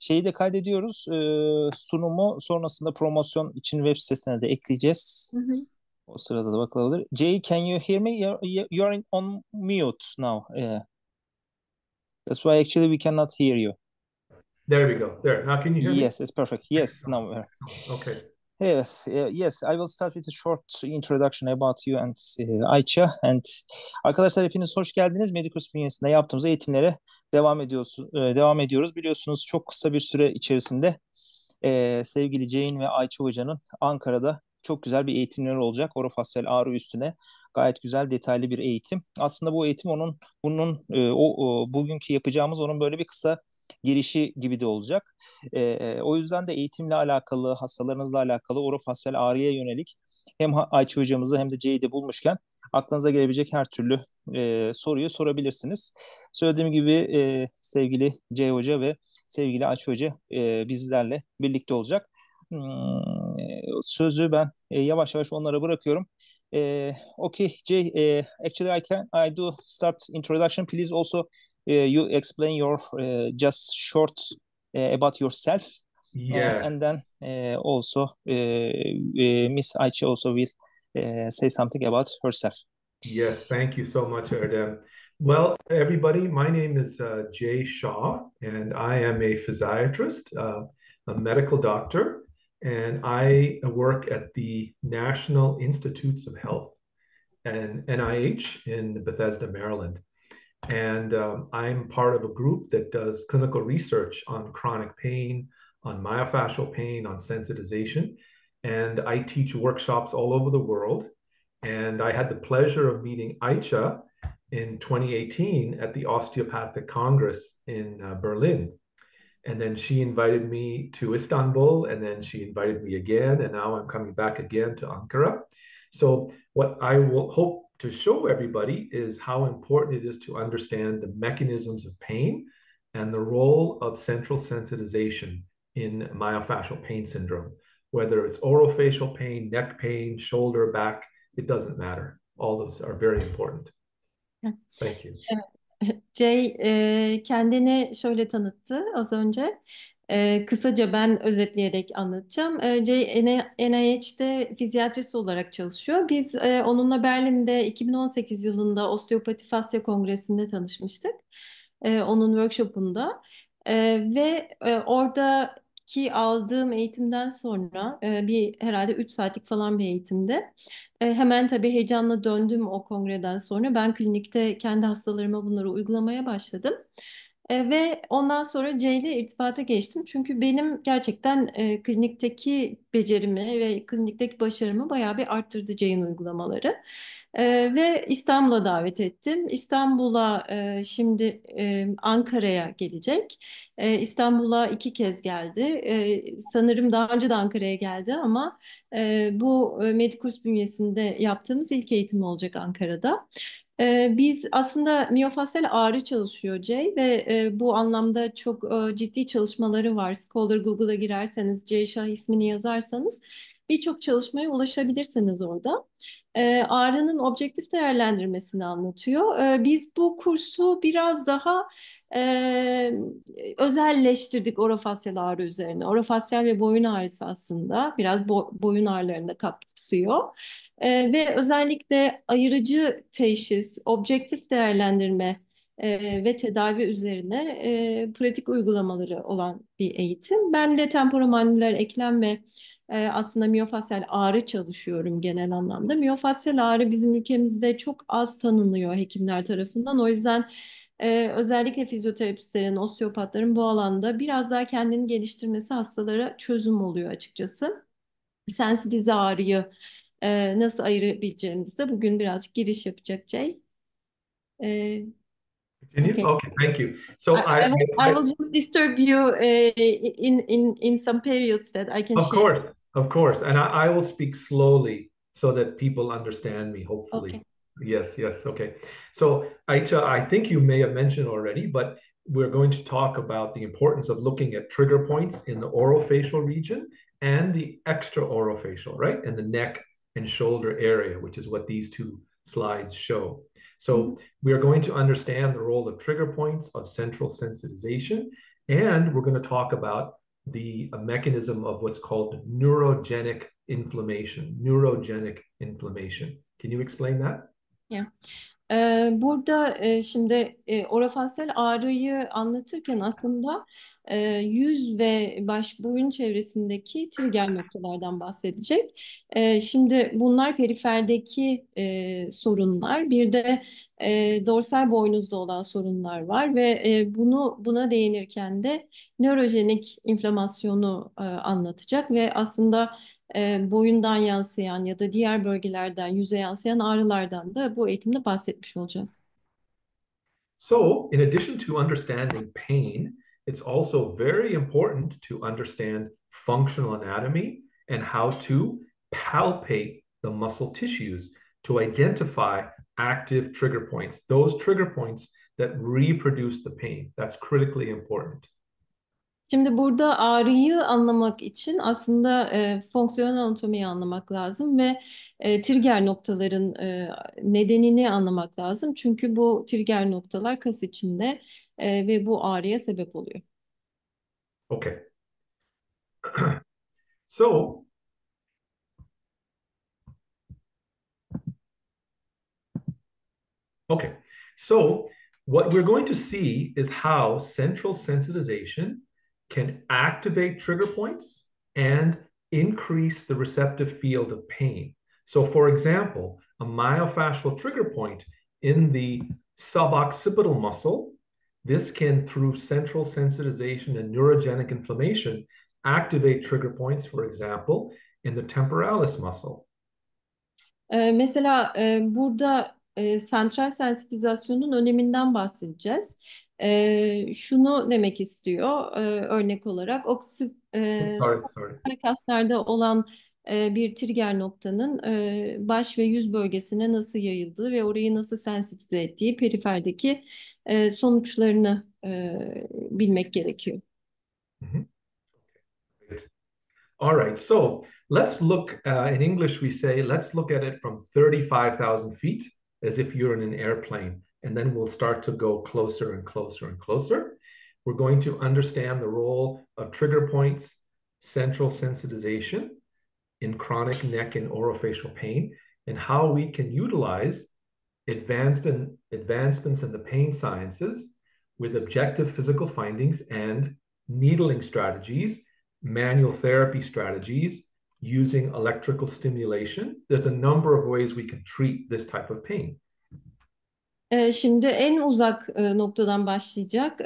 Şeyi de kaydediyoruz. Ee, sunumu sonrasında promosyon için web sitesine de ekleyeceğiz. Hı hı. O sırada da bakılabilir. Jay, can you hear me? You're, you're on mute now. Yeah. That's why actually we cannot hear you. There we go. There. Now can you hear me? Yes, it's perfect. Yes, now. Okay. Yes, yes. I will start with a short introduction about you and uh, Ayça. And arkadaşlar hepiniz hoş geldiniz. Medicus bünyesinde yaptığımız eğitimlere devam ediyoruz. E, devam ediyoruz. Biliyorsunuz çok kısa bir süre içerisinde e, sevgili Jane ve Ayça Hoca'nın Ankara'da çok güzel bir eğitimleri olacak. Orofasyal ağrı üstüne gayet güzel detaylı bir eğitim. Aslında bu eğitim onun bunun e, o, o bugünkü yapacağımız onun böyle bir kısa girişi gibi de olacak. E, o yüzden de eğitimle alakalı, hastalarınızla alakalı orofasyal ağrıya yönelik hem Ayça hocamızı hem de C'yi bulmuşken aklınıza gelebilecek her türlü e, soruyu sorabilirsiniz. Söylediğim gibi e, sevgili C Hoca ve sevgili Ayça Hoca e, bizlerle birlikte olacak. Hmm, sözü ben e, yavaş yavaş onlara bırakıyorum. E, okay, Jay, uh, actually I can I do start introduction. Please also you explain your uh, just short uh, about yourself. Yes. and then also Miss Aichi also will say something about herself. Yes, thank you so much, Erdem. Well, everybody, my name is uh, Jay Shah, and I am a physiatrist, uh, a medical doctor, and I work at the National Institutes of Health and NIH in Bethesda, Maryland. And um, I'm part of a group that does clinical research on chronic pain, on myofascial pain, on sensitization. And I teach workshops all over the world. And I had the pleasure of meeting Aicha in 2018 at the Osteopathic Congress in uh, Berlin. And then she invited me to Istanbul, and then she invited me again. And now I'm coming back again to Ankara. So, what I will hope to show everybody is how important it is to understand the mechanisms of pain and the role of central sensitization in myofascial pain syndrome. Whether it's orofacial pain, neck pain, shoulder, back, it doesn't matter. All those are very important. Thank you. Jay e, kendini şöyle tanıttı az önce. Ee, kısaca ben özetleyerek anlatacağım. Ee, Jay NIH'de fizyatrist olarak çalışıyor. Biz e, onunla Berlin'de 2018 yılında Osteopati Fasya Kongresi'nde tanışmıştık. E, onun workshopunda. E, ve e, oradaki aldığım eğitimden sonra e, bir herhalde 3 saatlik falan bir eğitimde e, hemen tabii heyecanla döndüm o kongreden sonra. Ben klinikte kendi hastalarıma bunları uygulamaya başladım. E, ve ondan sonra C ile irtibata geçtim. Çünkü benim gerçekten e, klinikteki becerimi ve klinikteki başarımı bayağı bir arttırdı C'nin uygulamaları. E, ve İstanbul'a davet ettim. İstanbul'a e, şimdi e, Ankara'ya gelecek. E, İstanbul'a iki kez geldi. E, sanırım daha önce de Ankara'ya geldi ama e, bu e, Medikurs bünyesinde yaptığımız ilk eğitim olacak Ankara'da. Biz aslında miyofasyal ağrı çalışıyor Jay ve bu anlamda çok ciddi çalışmaları var. Scholar Google'a girerseniz Jay Shah ismini yazarsanız birçok çalışmaya ulaşabilirsiniz orada. E, ağrının objektif değerlendirmesini anlatıyor. Biz bu kursu biraz daha e, özelleştirdik orofasyal ağrı üzerine. Orofasyal ve boyun ağrısı aslında biraz bo boyun ağrılarında kapsıyor. E, ve özellikle ayırıcı teşhis, objektif değerlendirme e, ve tedavi üzerine e, pratik uygulamaları olan bir eğitim. Ben de temporomandibular eklem ve e, aslında miyofasyal ağrı çalışıyorum genel anlamda. Miyofasyal ağrı bizim ülkemizde çok az tanınıyor hekimler tarafından. O yüzden e, özellikle fizyoterapistlerin, osteopatların bu alanda biraz daha kendini geliştirmesi hastalara çözüm oluyor açıkçası. Sensitize ağrıyı e, nasıl ayırabileceğimizi de bugün birazcık giriş yapacak Jay. E, Okay. okay, thank you. So I, I, I, will, I, will, just disturb you uh, in in in some periods that I can. Of share. course, of course, and I, I, will speak slowly so that people understand me. Hopefully, okay. Yes, yes, okay. So Aicha, I think you may have mentioned already, but we're going to talk about the importance of looking at trigger points in the orofacial region and the extra orofacial, right, and the neck and shoulder area, which is what these two slides show. So we are going to understand the role of trigger points of central sensitization And we're going to talk about the mechanism of what's called neurogenic inflammation. Neurogenic inflammation. Can you explain that? Yeah. Burada şimdi orofasyal ağrıyı anlatırken aslında yüz ve baş boyun çevresindeki trigger noktalardan bahsedecek. Şimdi bunlar periferdeki sorunlar, bir de dorsal boynuzda olan sorunlar var ve bunu buna değinirken de nörojenik inflamasyonu anlatacak ve aslında e, boyundan yansıyan ya da diğer bölgelerden yüze yansıyan ağrılardan da bu eğitimde bahsetmiş olacağız. So, in addition to understanding pain, it's also very important to understand functional anatomy and how to palpate the muscle tissues to identify active trigger points, those trigger points that reproduce the pain. That's critically important. Şimdi burada ağrıyı anlamak için aslında e, fonksiyonel anatomiyi anlamak lazım ve e, trigger noktaların e, nedenini anlamak lazım. Çünkü bu trigger noktalar kas içinde e, ve bu ağrıya sebep oluyor. Okay. so Okay. So what we're going to see is how central sensitization can activate trigger points and increase the receptive field of pain. So, for example, a myofascial trigger point in the suboccipital muscle, this can, through central sensitization and neurogenic inflammation, activate trigger points, for example, in the temporalis muscle. Ee, mesela e, burada e, sentral sensitizasyonun öneminden bahsedeceğiz. E, şunu demek istiyor e, örnek olarak oksi, e, sorry, sorry. kaslarda olan e, bir trigger noktanın e, baş ve yüz bölgesine nasıl yayıldığı ve orayı nasıl sensitize ettiği periferdeki e, sonuçlarını e, bilmek gerekiyor. Mm -hmm. All right, so let's look, uh, in English we say, let's look at it from 35,000 feet as if you're in an airplane. And then we'll start to go closer and closer and closer. We're going to understand the role of trigger points, central sensitization in chronic neck and orofacial pain, and how we can utilize advancement, advancements in the pain sciences with objective physical findings and needling strategies, manual therapy strategies, using electrical stimulation. There's a number of ways we can treat this type of pain. Şimdi en uzak noktadan başlayacak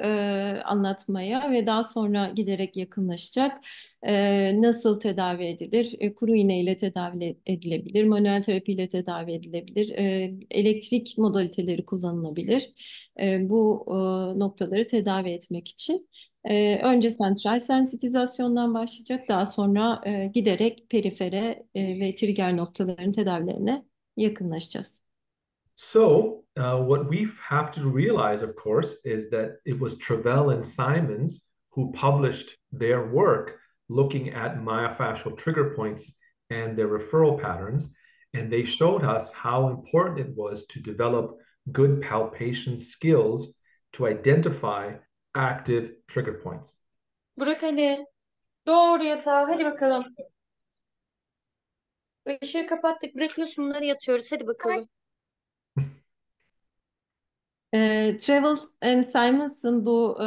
anlatmaya ve daha sonra giderek yakınlaşacak. Nasıl tedavi edilir? Kuru iğne ile tedavi edilebilir, manuel terapi ile tedavi edilebilir, elektrik modaliteleri kullanılabilir. Bu noktaları tedavi etmek için. Önce sentral sensitizasyondan başlayacak, daha sonra giderek perifere ve trigger noktaların tedavilerine yakınlaşacağız. So, uh, what we have to realize, of course, is that it was Travell and Simons who published their work looking at myofascial trigger points and their referral patterns. And they showed us how important it was to develop good palpation skills to identify active trigger points. Burak Ali. Doğru yatağa. Hadi bakalım. Işığı kapattık. Bırakıyorsun bunları yatıyoruz. Hadi bakalım. E, Travels and Simons'ın bu e,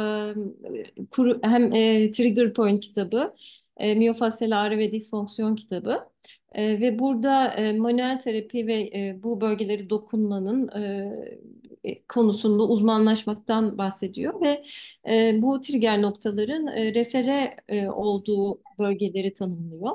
kuru, hem e, Trigger Point kitabı, e, miyofasyal ağrı ve disfonksiyon kitabı e, ve burada e, manuel terapi ve e, bu bölgeleri dokunmanın e, e konusunda uzmanlaşmaktan bahsediyor ve e, bu trigger noktaların e, refere e, olduğu bölgeleri tanımlıyor.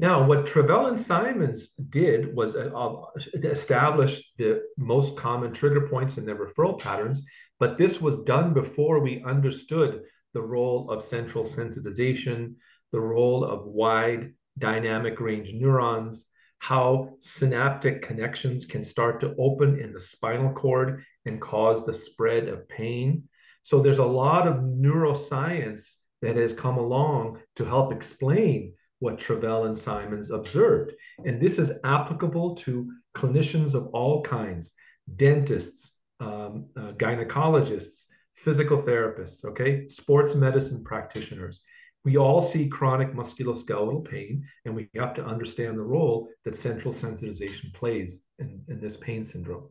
Now, what Travell and Simons did was uh, uh, establish the most common trigger points in their referral patterns, but this was done before we understood the role of central sensitization, the role of wide dynamic range neurons, how synaptic connections can start to open in the spinal cord and cause the spread of pain. So there's a lot of neuroscience that has come along to help explain what Travell and Simons observed. And this is applicable to clinicians of all kinds dentists, um, uh, gynecologists, physical therapists, okay, sports medicine practitioners. We all see chronic musculoskeletal pain, and we have to understand the role that central sensitization plays in, in this pain syndrome.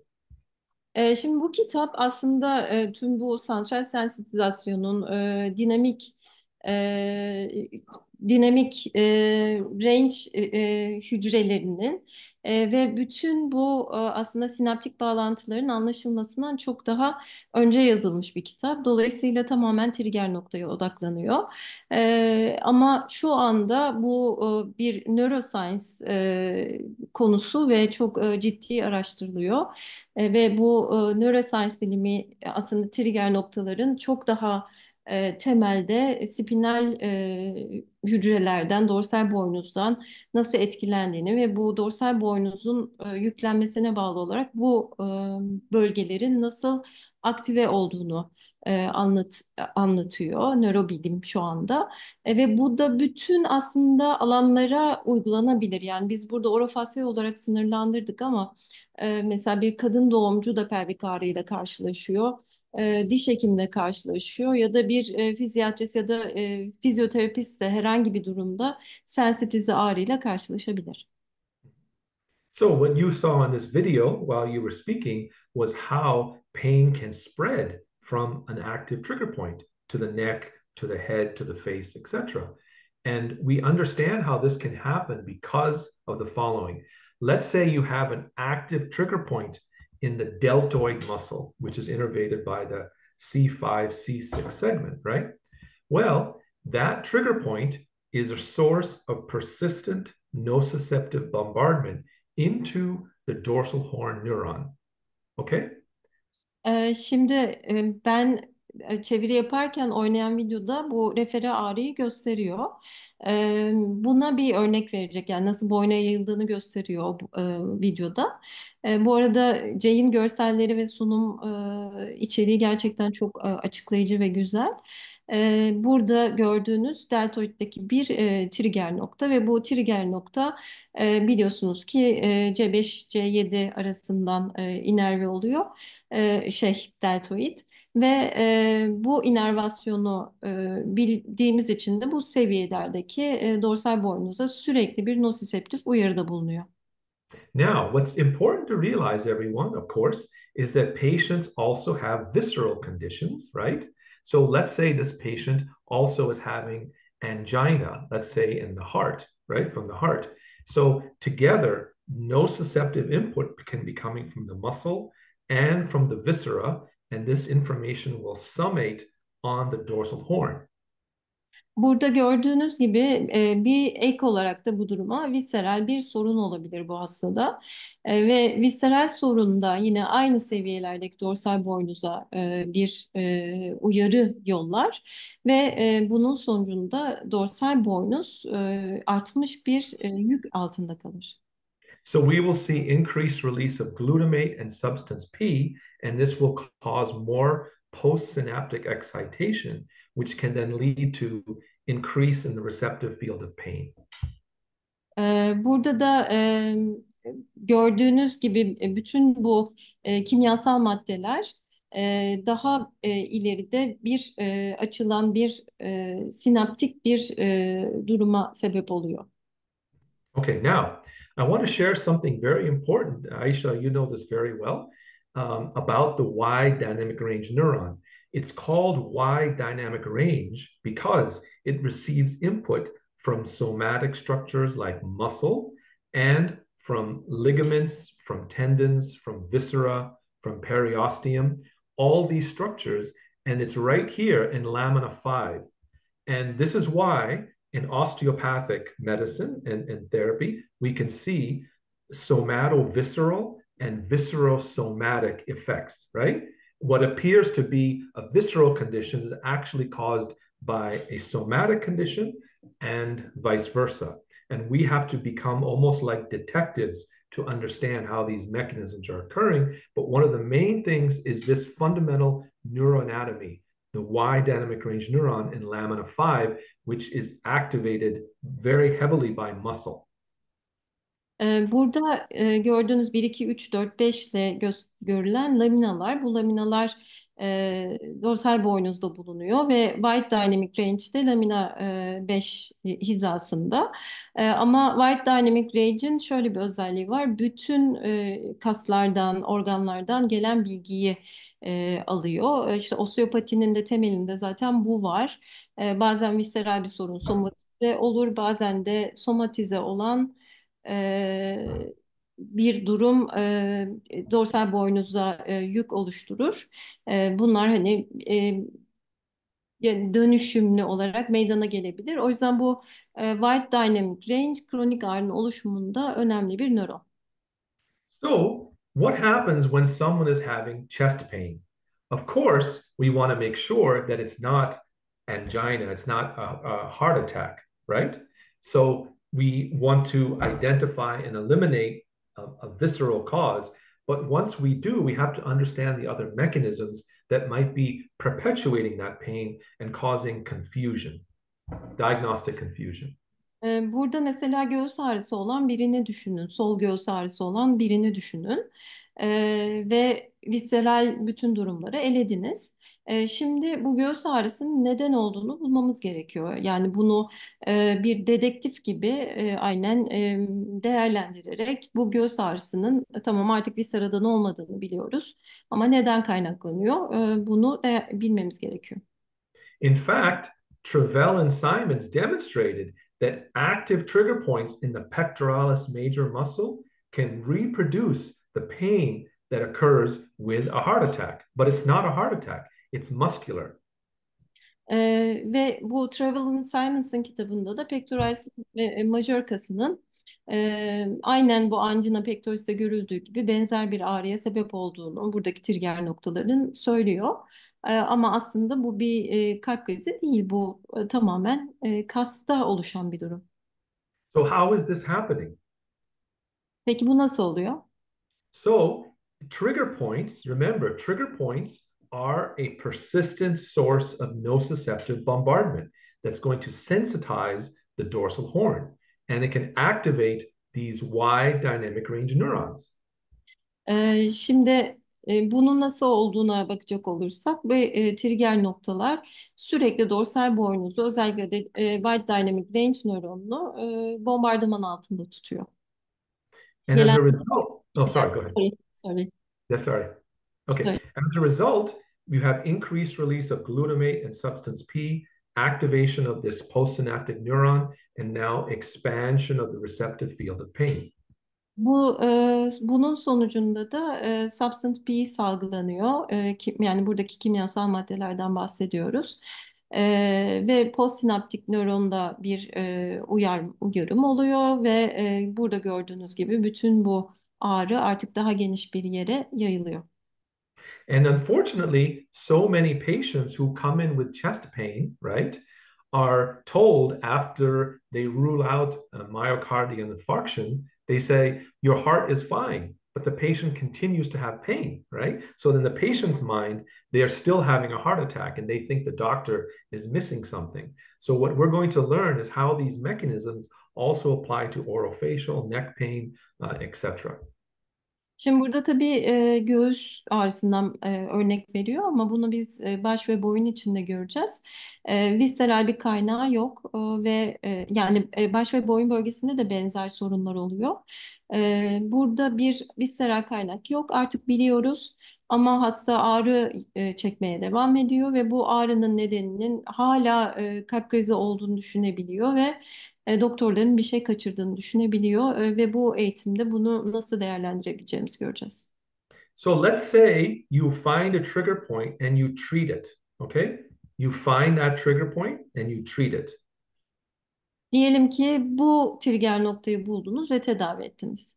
Şimdi bu kitap aslında tüm bu santral sensitizasyonun dinamik e, dinamik e, range e, e, hücrelerinin e, ve bütün bu e, aslında sinaptik bağlantıların anlaşılmasından çok daha önce yazılmış bir kitap. Dolayısıyla tamamen trigger noktaya odaklanıyor. E, ama şu anda bu e, bir neuroscience e, konusu ve çok e, ciddi araştırılıyor. E, ve bu e, neuroscience bilimi aslında trigger noktaların çok daha e, temelde spinal e, hücrelerden, dorsal boynuzdan nasıl etkilendiğini ve bu dorsal boynuzun e, yüklenmesine bağlı olarak bu e, bölgelerin nasıl aktive olduğunu e, anlat anlatıyor nörobilim şu anda e, ve bu da bütün aslında alanlara uygulanabilir. Yani biz burada orofasyal olarak sınırlandırdık ama e, mesela bir kadın doğumcu da pelvik ağrıyla karşılaşıyor e, diş hekimle karşılaşıyor ya da bir e, fizyatrist ya da e, fizyoterapist de herhangi bir durumda sensitize ağrıyla karşılaşabilir. So what you saw in this video while you were speaking was how pain can spread from an active trigger point to the neck, to the head, to the face, etc. And we understand how this can happen because of the following. Let's say you have an active trigger point in the deltoid muscle, which is innervated by the C5, C6 segment, right? Well, that trigger point is a source of persistent nociceptive bombardment into the dorsal horn neuron. Okay? Şimdi ben çeviri yaparken oynayan videoda bu refere ağrıyı gösteriyor. Buna bir örnek verecek yani nasıl boyna yayıldığını gösteriyor e, videoda. E, bu arada Jay'in görselleri ve sunum e, içeriği gerçekten çok e, açıklayıcı ve güzel. E, burada gördüğünüz deltoiddeki bir e, trigger nokta ve bu trigger nokta e, biliyorsunuz ki e, C5-C7 arasından e, inerve oluyor. E, şey deltoid ve e, bu inervasyonu e, bildiğimiz için de bu seviyelerdeki dorsal sürekli bir nosiseptif uyarıda bulunuyor. Now, what's important to realize, everyone, of course, is that patients also have visceral conditions, right? So let's say this patient also is having angina, let's say in the heart, right? From the heart. So together, nociceptive input can be coming from the muscle and from the viscera, and this information will summate on the dorsal horn. Burada gördüğünüz gibi e, bir ek olarak da bu duruma visceral bir sorun olabilir bu hastada. E, ve visceral sorunda yine aynı seviyelerdeki dorsal boynuza e, bir e, uyarı yollar ve bunun sonucunda dorsal boynuz e, artmış bir e, yük altında kalır. So we will see increased release of glutamate and substance P, and this will cause more postsynaptic excitation, which can then lead to increase in the receptive field of pain. Burada da e, gördüğünüz gibi bütün bu e, kimyasal maddeler e, daha e, ileride bir e, açılan bir e, sinaptik bir e, duruma sebep oluyor. Okay, now I want to share something very important. Aisha, you know this very well um, about the wide dynamic range neuron. It's called wide dynamic range because it receives input from somatic structures like muscle and from ligaments, from tendons, from viscera, from periosteum, all these structures. And it's right here in lamina 5. And this is why in osteopathic medicine and, and therapy, we can see somatovisceral and viscerosomatic effects, right? What appears to be a visceral condition is actually caused by a somatic condition and vice versa. And we have to become almost like detectives to understand how these mechanisms are occurring. But one of the main things is this fundamental neuroanatomy the wide dynamic range neuron in lamina 5, which is activated very heavily by muscle. Burada gördüğünüz 1, 2, 3, 4, 5 ile görülen laminalar, bu laminalar dorsal boynuzda bulunuyor ve Wide Dynamic Range'de lamina e, 5 hizasında. Ama Wide Dynamic Range'in şöyle bir özelliği var. Bütün kaslardan, organlardan gelen bilgiyi e, alıyor. İşte osteopatinin de temelinde zaten bu var. E, bazen visceral bir sorun somatize olur, bazen de somatize olan e, bir durum e, dorsal boynuza e, yük oluşturur. E, bunlar hani e, yani dönüşümlü olarak meydana gelebilir. O yüzden bu e, Wide Dynamic Range kronik ağrının oluşumunda önemli bir nöron. So, what happens when someone is having chest pain? Of course, we want to make sure that it's not angina, it's not a, a heart attack, right? So, we want to identify and eliminate a, a, visceral cause. But once we do, we have to understand the other mechanisms that might be perpetuating that pain and causing confusion, diagnostic confusion. Burada mesela göğüs ağrısı olan birini düşünün. Sol göğüs ağrısı olan birini düşünün. Ee, ve visceral bütün durumları elediniz. Ee, şimdi bu göğüs ağrısının neden olduğunu bulmamız gerekiyor. Yani bunu e, bir dedektif gibi e, aynen e, değerlendirerek bu göğüs ağrısının tamam artık visceradan olmadığını biliyoruz. Ama neden kaynaklanıyor? E, bunu bilmemiz gerekiyor. In fact, Travell and Simons demonstrated that active trigger points in the pectoralis major muscle can reproduce the pain that occurs with a heart attack. But it's not a heart attack, it's muscular. Ee, ve bu Travel'ın Simons'ın kitabında da pectoralis e, major kasının e, aynen bu angina pectoris'te görüldüğü gibi benzer bir ağrıya sebep olduğunu buradaki trigger noktaların söylüyor. E, ama aslında bu bir e, kalp krizi değil, bu e, tamamen e, kasta oluşan bir durum. So how is this happening? Peki bu nasıl oluyor? So trigger points, remember, trigger points are a persistent source of nociceptive bombardment that's going to sensitize the dorsal horn and it can activate these wide dynamic range neurons. Ee, şimdi e, bunun nasıl olduğuna bakacak olursak ve e, trigger noktalar sürekli dorsal boynuzu özellikle de e, wide dynamic range nöronunu e, bombardıman altında tutuyor. And as a Gelen- result, oh, sorry, go ahead. Sorry. Yes, sorry. Okay. Sorry. As a result, you have increased release of glutamate and substance P, activation of this postsynaptic neuron, and now expansion of the receptive field of pain. Bu e, bunun sonucunda da e, substance P salgılanıyor. E, ki, yani buradaki kimyasal maddelerden bahsediyoruz. E, ve postsinaptik nöronda bir e, uyar, uyarım oluyor ve e, burada gördüğünüz gibi bütün bu ağrı artık daha geniş bir yere yayılıyor. And unfortunately, so many patients who come in with chest pain, right, are told after they rule out a myocardial infarction, they say, Your heart is fine, but the patient continues to have pain, right? So, in the patient's mind, they are still having a heart attack and they think the doctor is missing something. So, what we're going to learn is how these mechanisms also apply to orofacial, neck pain, uh, etc. Şimdi burada tabii göğüs ağrısından örnek veriyor ama bunu biz baş ve boyun içinde göreceğiz. Visceral bir kaynağı yok ve yani baş ve boyun bölgesinde de benzer sorunlar oluyor. Burada bir visceral kaynak yok artık biliyoruz ama hasta ağrı çekmeye devam ediyor ve bu ağrının nedeninin hala e, kalp krizi olduğunu düşünebiliyor ve e, doktorların bir şey kaçırdığını düşünebiliyor e, ve bu eğitimde bunu nasıl değerlendirebileceğimizi göreceğiz. So let's say you find a trigger point and you treat it, okay? You find that trigger point and you treat it. Diyelim ki bu trigger noktayı buldunuz ve tedavi ettiniz.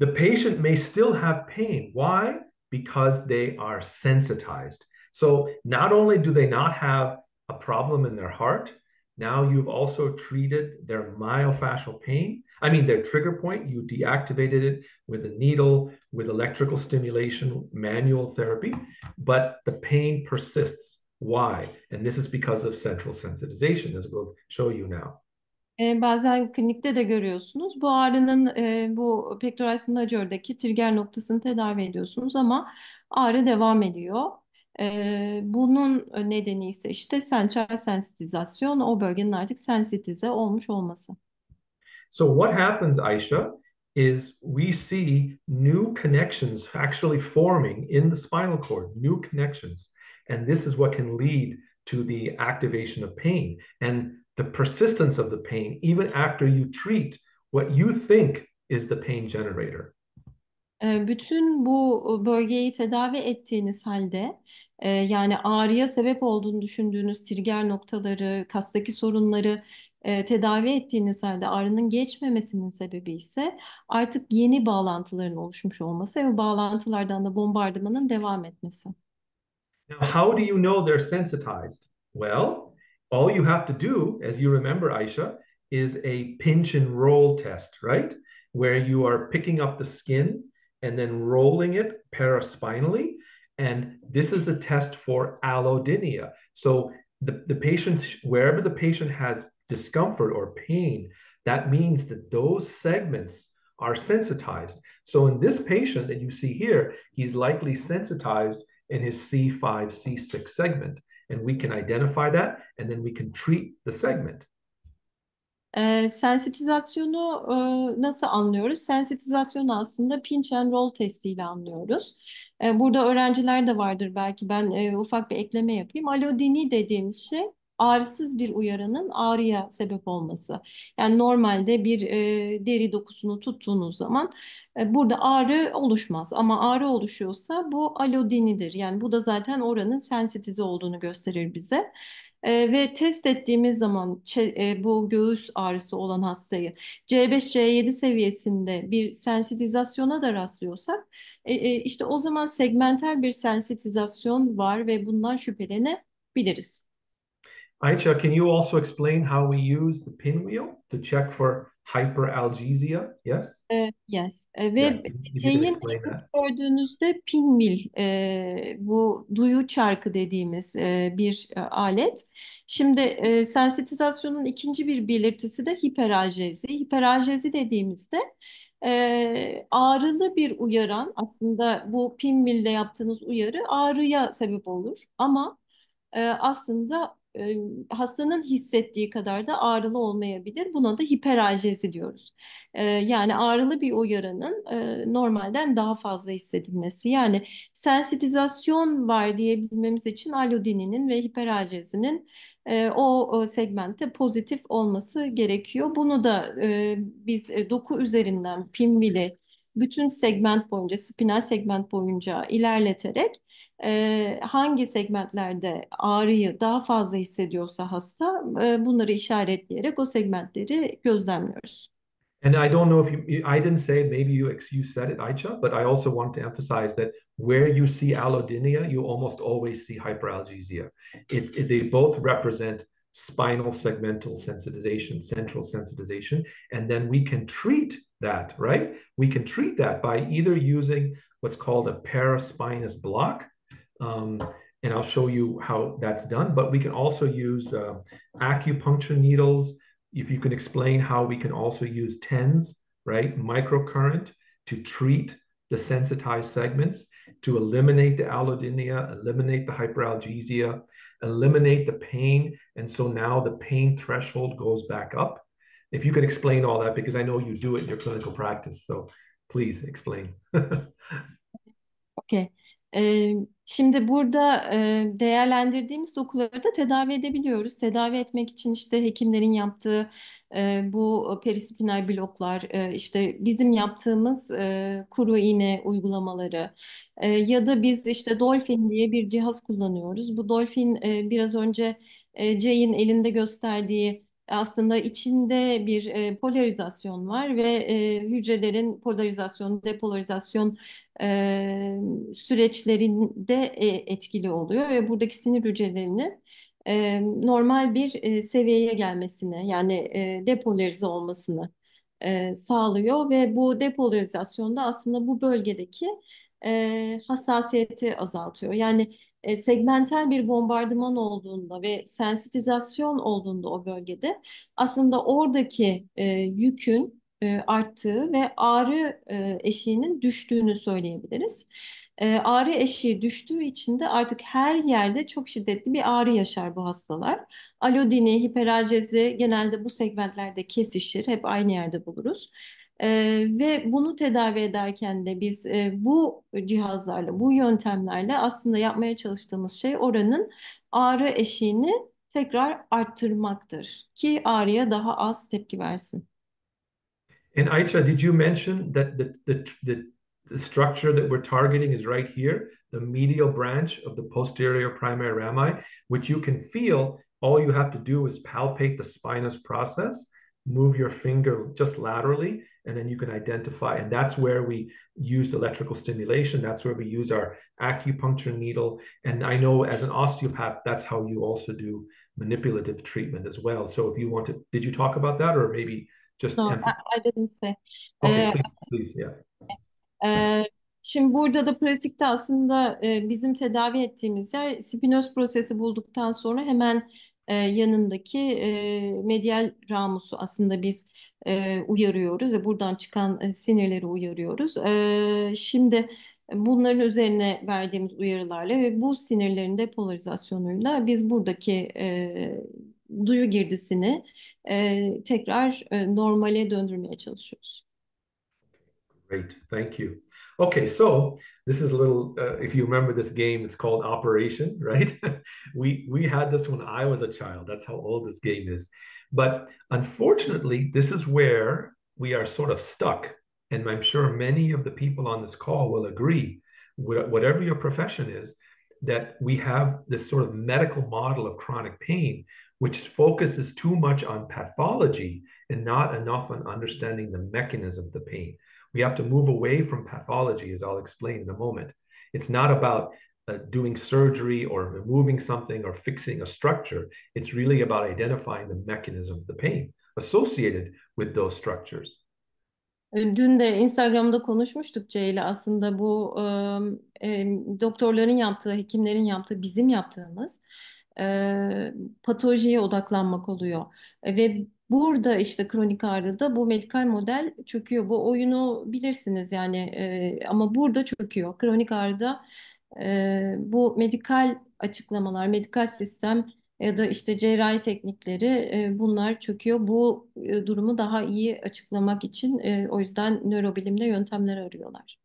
The patient may still have pain. Why? Because they are sensitized. So not only do they not have a problem in their heart, now you've also treated their myofascial pain. I mean, their trigger point, you deactivated it with a needle, with electrical stimulation, manual therapy, but the pain persists. Why? And this is because of central sensitization, as we'll show you now. Bazen klinikte de görüyorsunuz. Bu ağrının bu pectoralis major'daki trigger noktasını tedavi ediyorsunuz ama ağrı devam ediyor. Bunun nedeni ise işte sensitizasyon, o bölgenin artık sensitize olmuş olması. So what happens, Aisha, is we see new connections actually forming in the spinal cord, new connections. And this is what can lead to the activation of pain and the persistence of the pain, even after you treat what you think is the pain generator. Bütün bu bölgeyi tedavi ettiğiniz halde yani ağrıya sebep olduğunu düşündüğünüz trigger noktaları, kastaki sorunları tedavi ettiğiniz halde ağrının geçmemesinin sebebi ise artık yeni bağlantıların oluşmuş olması ve bağlantılardan da bombardımanın devam etmesi. Now, how do you know they're sensitized? Well, all you have to do, as you remember, Aisha, is a pinch and roll test, right? Where you are picking up the skin and then rolling it paraspinally. And this is a test for allodynia. So the, the patient, wherever the patient has discomfort or pain, that means that those segments are sensitized. So in this patient that you see here, he's likely sensitized in his C5, C6 segment. And we can identify that and then we can treat the segment. E, sensitizasyonu e, nasıl anlıyoruz? Sensitizasyonu aslında pinch and roll testiyle anlıyoruz. E, burada öğrenciler de vardır belki ben e, ufak bir ekleme yapayım. Alodini dediğimiz şey ağrısız bir uyaranın ağrıya sebep olması. Yani normalde bir e, deri dokusunu tuttuğunuz zaman e, burada ağrı oluşmaz. Ama ağrı oluşuyorsa bu alodinidir. Yani bu da zaten oranın sensitize olduğunu gösterir bize. E, ve test ettiğimiz zaman e, bu göğüs ağrısı olan hastayı C5-C7 seviyesinde bir sensitizasyona da rastlıyorsak e, e, işte o zaman segmentel bir sensitizasyon var ve bundan şüphelenebiliriz. Aicha, can you also explain how we use the pinwheel to check for hyperalgesia? Yes? Uh, yes. E, ve Yes, şeyin gördüğünüzde pinwheel e, bu duyu çarkı dediğimiz e, bir e, alet. Şimdi e, sensitizasyonun ikinci bir belirtisi de hiperalgezi. Hiperalgezi dediğimizde e, ağrılı bir uyaran aslında bu pinwheel'de yaptığınız uyarı ağrıya sebep olur ama e, aslında hastanın hissettiği kadar da ağrılı olmayabilir. Buna da hiperalgezi diyoruz. Yani ağrılı bir uyaranın e, normalden daha fazla hissedilmesi. Yani sensitizasyon var diyebilmemiz için alodininin ve hiperalgezinin e, o, segmentte pozitif olması gerekiyor. Bunu da biz doku üzerinden pinwheel'i bütün segment boyunca, spinal segment boyunca ilerleterek e, hangi segmentlerde ağrıyı daha fazla hissediyorsa hasta e, bunları işaretleyerek o segmentleri gözlemliyoruz. And I don't know if you, I didn't say it, maybe you, you said it, Aicha, but I also want to emphasize that where you see allodynia, you almost always see hyperalgesia. It, it, they both represent spinal segmental sensitization, central sensitization, and then we can treat that, right? We can treat that by either using what's called a paraspinous block, um, and I'll show you how that's done, but we can also use uh, acupuncture needles, if you can explain how we can also use TENS, right, microcurrent to treat the sensitized segments, to eliminate the allodynia, eliminate the hyperalgesia, eliminate the pain. And so now the pain threshold goes back up. If you could explain all that, because I know you do it in your clinical practice. So please explain. okay. Şimdi burada değerlendirdiğimiz dokuları da tedavi edebiliyoruz. Tedavi etmek için işte hekimlerin yaptığı bu perispinal bloklar, işte bizim yaptığımız kuru iğne uygulamaları ya da biz işte Dolphin diye bir cihaz kullanıyoruz. Bu Dolphin biraz önce Jay'in elinde gösterdiği aslında içinde bir e, polarizasyon var ve e, hücrelerin polarizasyon, depolarizasyon e, süreçlerinde e, etkili oluyor ve buradaki sinir hücrelerinin e, normal bir e, seviyeye gelmesini yani e, depolarize olmasını e, sağlıyor ve bu depolarizasyonda aslında bu bölgedeki e, hassasiyeti azaltıyor. Yani e, segmentel bir bombardıman olduğunda ve sensitizasyon olduğunda o bölgede aslında oradaki e, yükün e, arttığı ve ağrı e, eşiğinin düştüğünü söyleyebiliriz. E, ağrı eşiği düştüğü için de artık her yerde çok şiddetli bir ağrı yaşar bu hastalar. Alodini, hiperalgezi genelde bu segmentlerde kesişir. Hep aynı yerde buluruz. Ee, ve bunu tedavi ederken de biz e, bu cihazlarla, bu yöntemlerle aslında yapmaya çalıştığımız şey oranın ağrı eşiğini tekrar arttırmaktır ki ağrıya daha az tepki versin. And Aicha, did you mention that the, the, the, the structure that we're targeting is right here, the medial branch of the posterior primary rami, which you can feel. All you have to do is palpate the spinous process, move your finger just laterally, and then you can identify. And that's where we use electrical stimulation. That's where we use our acupuncture needle. And I know as an osteopath, that's how you also do manipulative treatment as well. So if you want to, did you talk about that or maybe just No. I, I didn't say. Okay, Ee, please, please, yeah. Ee, Şimdi burada da pratikte aslında e, bizim tedavi ettiğimiz yer spinoz prosesi bulduktan sonra hemen e, yanındaki e, medial ramusu aslında biz e, uyarıyoruz ve buradan çıkan e, sinirleri uyarıyoruz. E, şimdi bunların üzerine verdiğimiz uyarılarla ve bu sinirlerin depolarizasyonuyla biz buradaki e, duyu girdisini e, tekrar e, normale döndürmeye çalışıyoruz. Great, thank you. Okay, so this is a little. Uh, if you remember this game, it's called Operation, right? we we had this when I was a child. That's how old this game is. But unfortunately, this is where we are sort of stuck, and I'm sure many of the people on this call will agree. Whatever your profession is, that we have this sort of medical model of chronic pain, which focuses too much on pathology and not enough on understanding the mechanism of the pain. We have to move away from pathology, as I'll explain in a moment. It's not about uh, doing surgery or removing something or fixing a structure. It's really about identifying the mechanism of the pain associated with those structures. Dün de Instagram'da konuşmuştuk Ceyle aslında bu e, doktorların yaptığı, hekimlerin yaptığı, bizim yaptığımız e, patolojiye odaklanmak oluyor. E, ve burada işte kronik ağrıda bu medikal model çöküyor. Bu oyunu bilirsiniz yani e, ama burada çöküyor. Kronik ağrıda e, bu medikal açıklamalar, medikal sistem ya da işte cerrahi teknikleri e, bunlar çöküyor. Bu e, durumu daha iyi açıklamak için e, o yüzden nörobilimde yöntemler arıyorlar.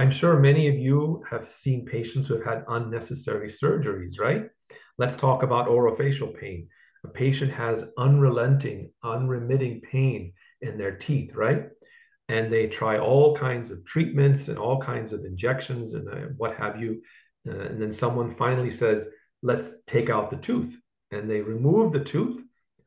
I'm sure many of you have seen patients who have had unnecessary surgeries, right? Let's talk about orofacial pain. A patient has unrelenting, unremitting pain in their teeth, right? And they try all kinds of treatments and all kinds of injections and uh, what have you. Uh, and then someone finally says, let's take out the tooth. And they remove the tooth,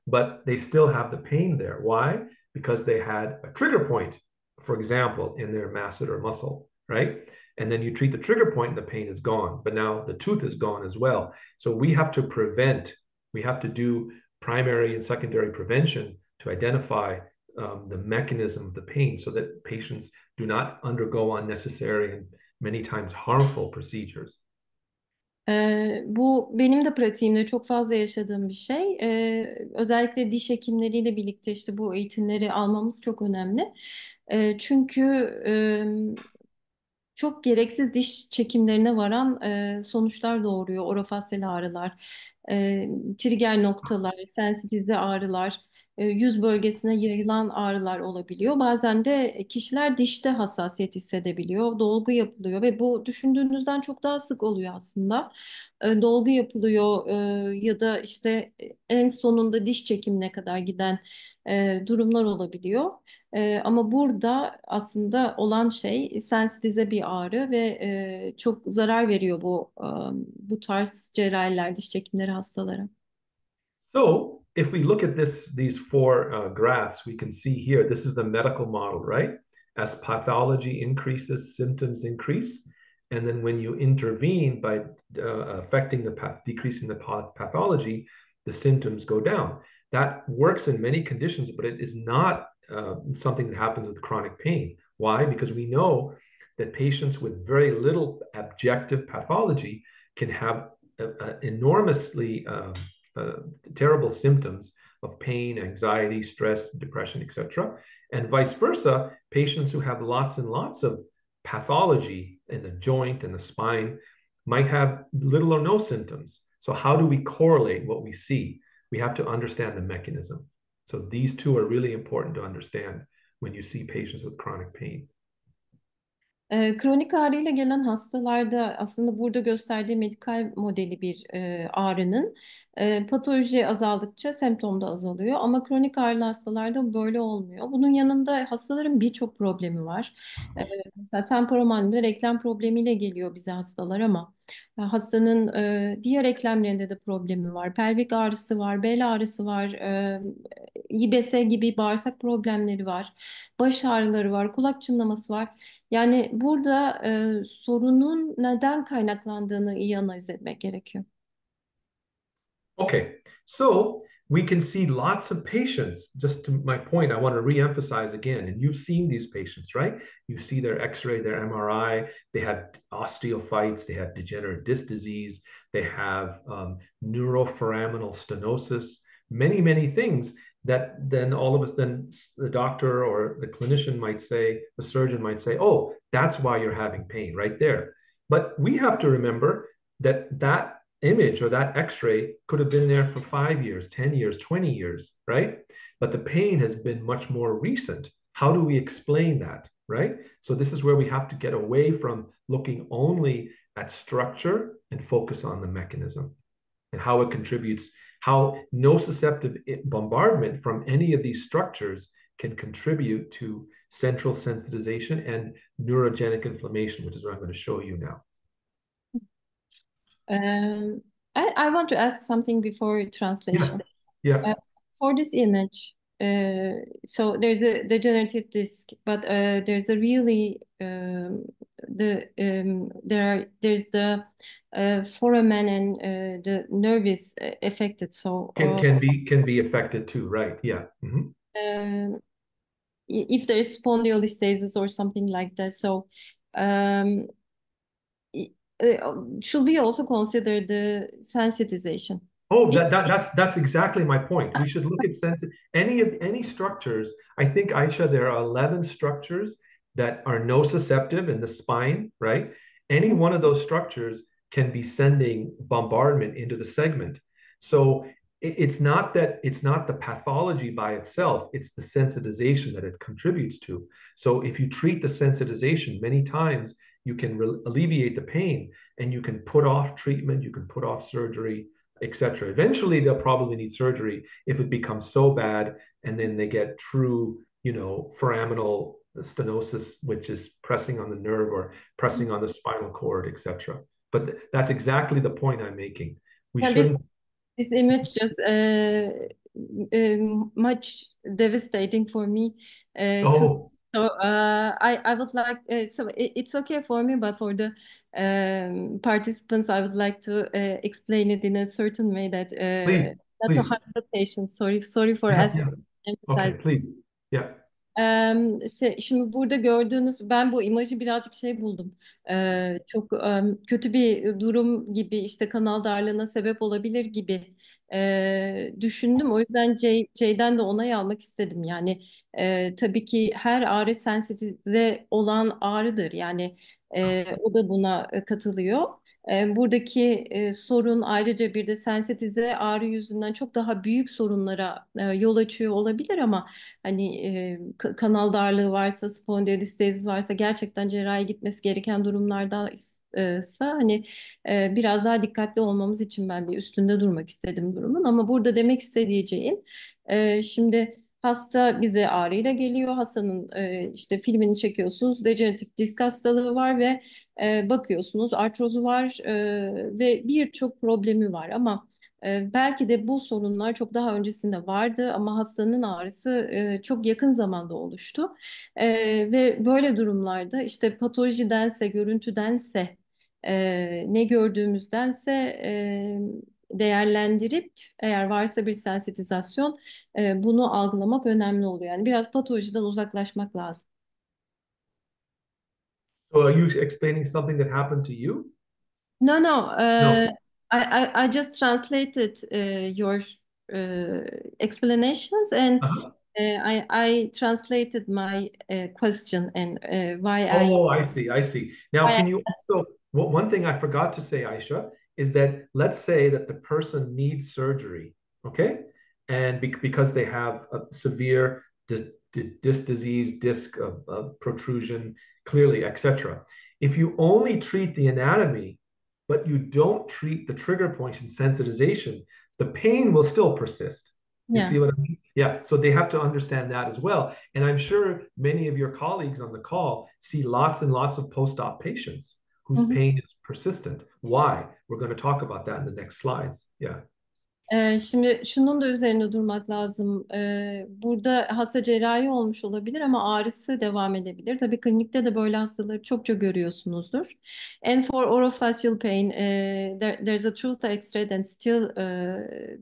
but they still have the pain there. Why? Because they had a trigger point, for example, in their masseter muscle, right? And then you treat the trigger point and the pain is gone, but now the tooth is gone as well. So we have to prevent, we have to do primary and secondary prevention to identify um, the mechanism of the pain so that patients do not undergo unnecessary and many times harmful procedures. Ee, bu benim de pratiğimde çok fazla yaşadığım bir şey. Ee, özellikle diş hekimleriyle birlikte işte bu eğitimleri almamız çok önemli. Ee, çünkü e, çok gereksiz diş çekimlerine varan e, sonuçlar doğuruyor. Orofasyal ağrılar, e, trigger noktalar, sensitize ağrılar, e, yüz bölgesine yayılan ağrılar olabiliyor. Bazen de kişiler dişte hassasiyet hissedebiliyor, dolgu yapılıyor ve bu düşündüğünüzden çok daha sık oluyor aslında. E, dolgu yapılıyor e, ya da işte en sonunda diş çekimine kadar giden e, durumlar olabiliyor. E, ama burada aslında olan şey sensitize bir ağrı ve e, çok zarar veriyor bu e, bu tarz cerrahiler, diş çekimleri hastalara. So if we look at this, these four uh, graphs, we can see here, this is the medical model, right? As pathology increases, symptoms increase. And then when you intervene by uh, affecting the path, decreasing the pathology, the symptoms go down. That works in many conditions, but it is not uh, something that happens with chronic pain. Why? Because we know that patients with very little objective pathology can have uh, uh, enormously um, terrible symptoms of pain, anxiety, stress, depression, etc. And vice versa, patients who have lots and lots of pathology in the joint and the spine might have little or no symptoms. So, how do we correlate what we see? We have to understand the mechanism. So, these two are really important to understand when you see patients with chronic pain. E, kronik ağrıyla gelen hastalarda aslında burada gösterdiği medikal modeli bir e, ağrının e, patoloji azaldıkça semptom da azalıyor ama kronik ağrılı hastalarda böyle olmuyor. Bunun yanında hastaların birçok problemi var. E, mesela temporomandibular eklem problemiyle geliyor bize hastalar ama hastanın e, diğer eklemlerinde de problemi var. Pelvik ağrısı var, bel ağrısı var, e, İBS gibi bağırsak problemleri var, baş ağrıları var, kulak çınlaması var. Yani burada e, sorunun neden kaynaklandığını iyi analiz etmek gerekiyor. Okay, so we can see lots of patients. Just to my point, I want to re-emphasize again, and you've seen these patients, right? You see their X-ray, their MRI. They have osteophytes. They have degenerative disc disease. They have um, neuroforaminal stenosis. Many, many things that then all of us, then the doctor or the clinician might say, the surgeon might say, oh, that's why you're having pain right there. But we have to remember that that image or that x-ray could have been there for five years 10 years 20 years right? But the pain has been much more recent. How do we explain that right? So this is where we have to get away from looking only at structure and focus on the mechanism and how it contributes how nociceptive bombardment from any of these structures can contribute to central sensitization and neurogenic inflammation, which is what I'm going to show you now. Um, I, I want to ask something before translation. Yeah. yeah. Uh, for this image, uh, so there's a degenerative disc, but uh, there's a really um, the um, there are there's the uh, foramen and uh, the nerve is uh, affected. So can, can be can be affected too, right? Yeah. Mm -hmm. if there is spondylolisthesis or something like that, so um, should we also consider the sensitization? Oh, that, that that's that's exactly my point. We should look at sense any of any structures. I think Aisha, there are 11 structures that are nociceptive in the spine, right? Any one of those structures can be sending bombardment into the segment. So it's not that it's not the pathology by itself, it's the sensitization that it contributes to. So if you treat the sensitization many times, you can alleviate the pain and you can put off treatment, you can put off surgery, etc. Eventually, they'll probably need surgery if it becomes so bad, and then they get true, you know, foraminal stenosis, which is pressing on the nerve or pressing on the spinal cord, etc. But th- that's exactly the point I'm making. We yeah, shouldn't. This, this image just uh, uh, much devastating for me. Uh, oh. So uh, I I would like uh, so it, it's okay for me, but for the um, participants, I would like to uh, explain it in a certain way that uh, please, not please. to harm the patient. Sorry, sorry for yes, asking. Yes. Okay, please. Yeah. Um, şimdi burada gördüğünüz ben bu imajı birazcık şey buldum. Ee, çok um, kötü bir durum gibi işte kanal darlığına sebep olabilir gibi e, düşündüm. O yüzden Jay'den de onay almak istedim. Yani e, tabii ki her ağrı sensitize olan ağrıdır. Yani e, o da buna katılıyor. E, buradaki e, sorun ayrıca bir de sensitize ağrı yüzünden çok daha büyük sorunlara e, yol açıyor olabilir ama hani e, kanal darlığı varsa, spondilolistezi varsa gerçekten cerrahi gitmesi gereken durumlarda ise hani e, biraz daha dikkatli olmamız için ben bir üstünde durmak istedim durumun ama burada demek istediğim e, şimdi Hasta bize ağrıyla geliyor. Hastanın e, işte filmini çekiyorsunuz. Dejeneratif disk hastalığı var ve e, bakıyorsunuz artrozu var e, ve birçok problemi var ama belki de bu sorunlar çok daha öncesinde vardı ama hastanın ağrısı çok yakın zamanda oluştu. Ve böyle durumlarda işte patolojidense, görüntüdense e, ne gördüğümüzdense e, değerlendirip eğer varsa bir sensitizasyon e, bunu algılamak önemli oluyor. Yani biraz patolojiden uzaklaşmak lazım. So are you explaining something that happened to you? No, no. No. Uh, I, I, I just translated uh, your uh, explanations and Uh-huh. uh, I, I translated my uh, question and uh, why I Oh, I see, I see. Now, can you also, well, one thing I forgot to say, Aisha, is that let's say that the person needs surgery, okay? And be because they have a severe dis disc disease, disc uh, uh, protrusion, clearly, etc. If you only treat the anatomy, but you don't treat the trigger points and sensitization, the pain will still persist. You yeah. see what I mean? Yeah. So they have to understand that as well. And I'm sure many of your colleagues on the call see lots and lots of post-op patients whose hı. pain is persistent. Why? We're going to talk about that in the next slides. Yeah. Ee, şimdi şunun da üzerine durmak lazım. Ee, burada hasta cerrahi olmuş olabilir ama ağrısı devam edebilir. Tabii klinikte de böyle hastaları çokça görüyorsunuzdur. And for orofacial pain, there, there's a truth extract and still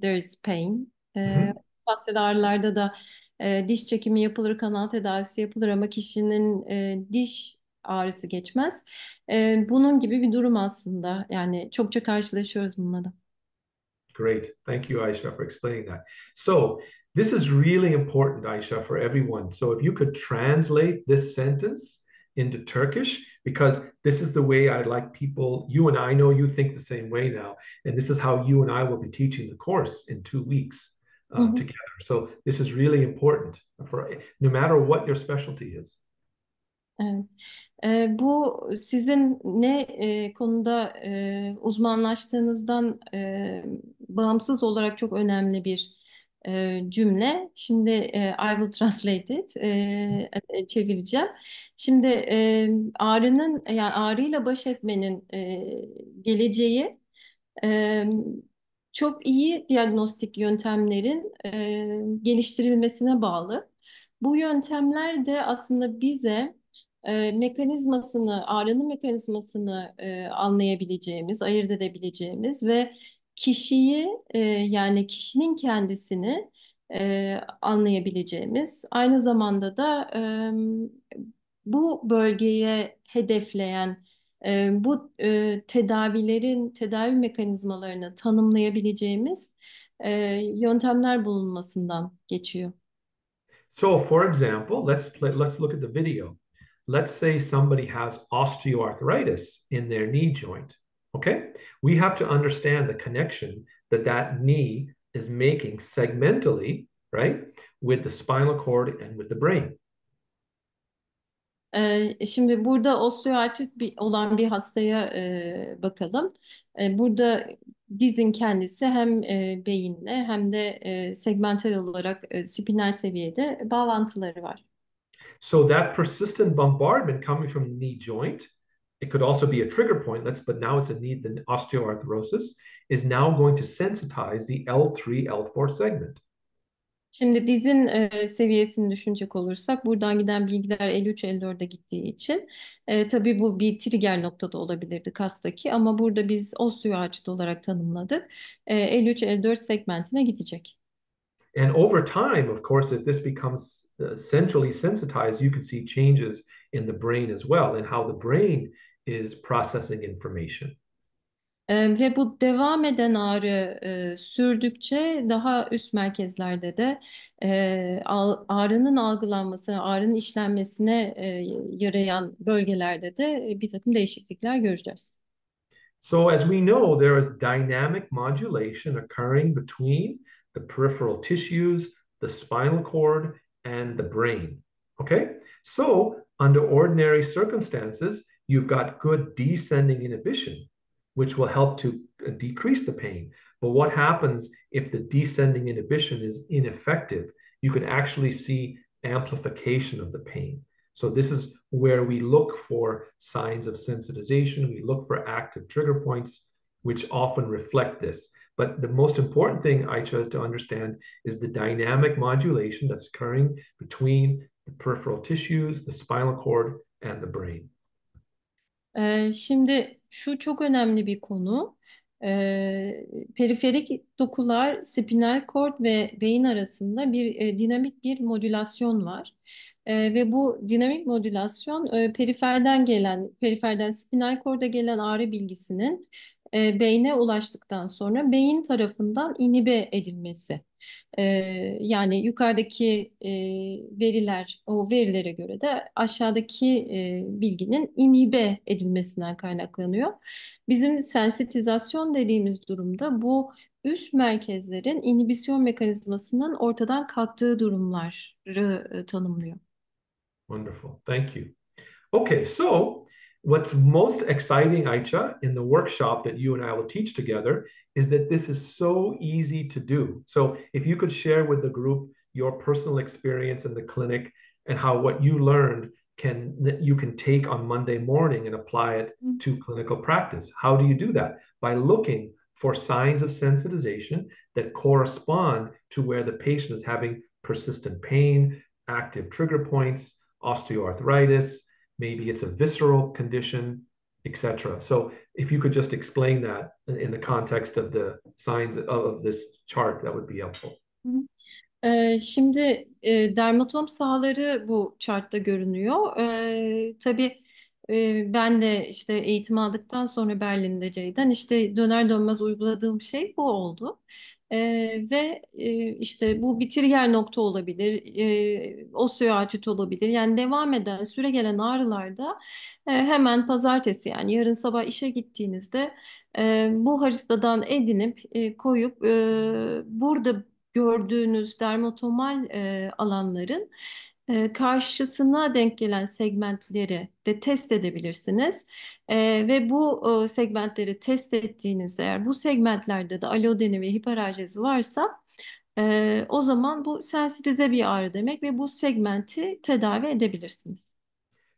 there is pain. Eh, hı. fasyal ağrılarda da diş çekimi yapılır, kanal tedavisi yapılır ama kişinin diş ağrısı geçmez. Bunun gibi bir durum aslında. Yani çokça karşılaşıyoruz bununla da. Great. Thank you, Aisha, for explaining that. So this is really important, Aisha, for everyone. So if you could translate this sentence into Turkish, because this is the way I like people, you and I know you think the same way now, and this is how you and I will be teaching the course in two weeks uh, Hı hı. together. So this is really important for no matter what your specialty is. Evet. Ee, bu sizin ne e, konuda e, uzmanlaştığınızdan e, bağımsız olarak çok önemli bir e, cümle. Şimdi e, I will translate it, e, e, çevireceğim. Şimdi e, ağrının yani ağrıyla baş etmenin e, geleceği e, çok iyi diagnostik yöntemlerin e, geliştirilmesine bağlı. Bu yöntemler de aslında bize e, mekanizmasını, ağrının mekanizmasını e, anlayabileceğimiz, ayırt edebileceğimiz ve kişiyi e, yani kişinin kendisini e, anlayabileceğimiz, aynı zamanda da e, bu bölgeye hedefleyen e, bu e, tedavilerin tedavi mekanizmalarını tanımlayabileceğimiz e, yöntemler bulunmasından geçiyor. So, for example, let's play, let's look at the video. Let's say somebody has osteoarthritis in their knee joint. Okay, we have to understand the connection that that knee is making segmentally, right, with the spinal cord and with the brain. Şimdi burada osteoartrit olan bir hastaya bakalım. Burada dizin kendisi hem beyinle hem de segmental olarak spinal seviyede bağlantıları var. So that persistent bombardment coming from the knee joint, it could also be a trigger point. Let's, but now it's a knee, the osteoarthrosis is now going to sensitize the L3, L4 segment. Şimdi dizin e, seviyesini düşünecek olursak buradan giden bilgiler 53 54'e gittiği için e, tabii bu bir trigger noktada olabilirdi kastaki ama burada biz osteoartrit olarak tanımladık. E, 53 54 segmentine gidecek. And over time, of course, if this becomes uh, centrally sensitized, you can see changes in the brain as well and how the brain is processing information. Ve bu devam eden ağrı e, sürdükçe daha üst merkezlerde de e, ağrının algılanmasına, ağrının işlenmesine e, yarayan bölgelerde de bir takım değişiklikler göreceğiz. So, as we know, there is dynamic modulation occurring between the peripheral tissues, the spinal cord, and the brain. Okay, so under ordinary circumstances, you've got good descending inhibition, which will help to uh, decrease the pain. But what happens if the descending inhibition is ineffective? You can actually see amplification of the pain. So, this is where we look for signs of sensitization, we look for active trigger points, which often reflect this. But the most important thing I chose to understand is the dynamic modulation that's occurring between the peripheral tissues, the spinal cord, and the brain. Ee, şimdi şu çok önemli bir konu. Ee, periferik dokular, spinal kord ve beyin arasında bir e, dinamik bir modülasyon var. E, ve bu dinamik modülasyon e, periferden gelen, periferden spinal korda gelen ağrı bilgisinin e, beyne ulaştıktan sonra beyin tarafından inhibe edilmesi. E, yani yukarıdaki e, veriler, o verilere göre de aşağıdaki e, bilginin inhibe edilmesinden kaynaklanıyor. Bizim sensitizasyon dediğimiz durumda bu üst merkezlerin inhibisyon mekanizmasının ortadan kalktığı durumları e, tanımlıyor. Wonderful. Thank you. Okay, so what's most exciting, Aicha, in the workshop that you and I will teach together is that this is so easy to do. So if you could share with the group your personal experience in the clinic and how what you learned can that you can take on Monday morning and apply it mm-hmm. to clinical practice. How do you do that? By looking for signs of sensitization that correspond to where the patient is having persistent pain, active trigger points, osteoarthritis, maybe it's a visceral condition, etc. So if you could just explain that in the context of the signs of this chart, that would be helpful. Şimdi dermatom sahaları bu chartta görünüyor. Tabii ben de işte eğitim aldıktan sonra Berlin'de Ceyden işte döner dönmez uyguladığım şey bu oldu. Ee, ve e, işte bu bitirger nokta olabilir, e, osteoartrit olabilir. Yani devam eden, süre gelen ağrılarda e, hemen pazartesi yani yarın sabah işe gittiğinizde e, bu haritadan edinip e, koyup e, burada gördüğünüz dermatomal e, alanların e, karşısına denk gelen segmentleri de test edebilirsiniz. E, ve bu segmentleri test ettiğinizde eğer bu segmentlerde de alodeni ve hiperajezi varsa e, o zaman bu sensitize bir ağrı demek ve bu segmenti tedavi edebilirsiniz.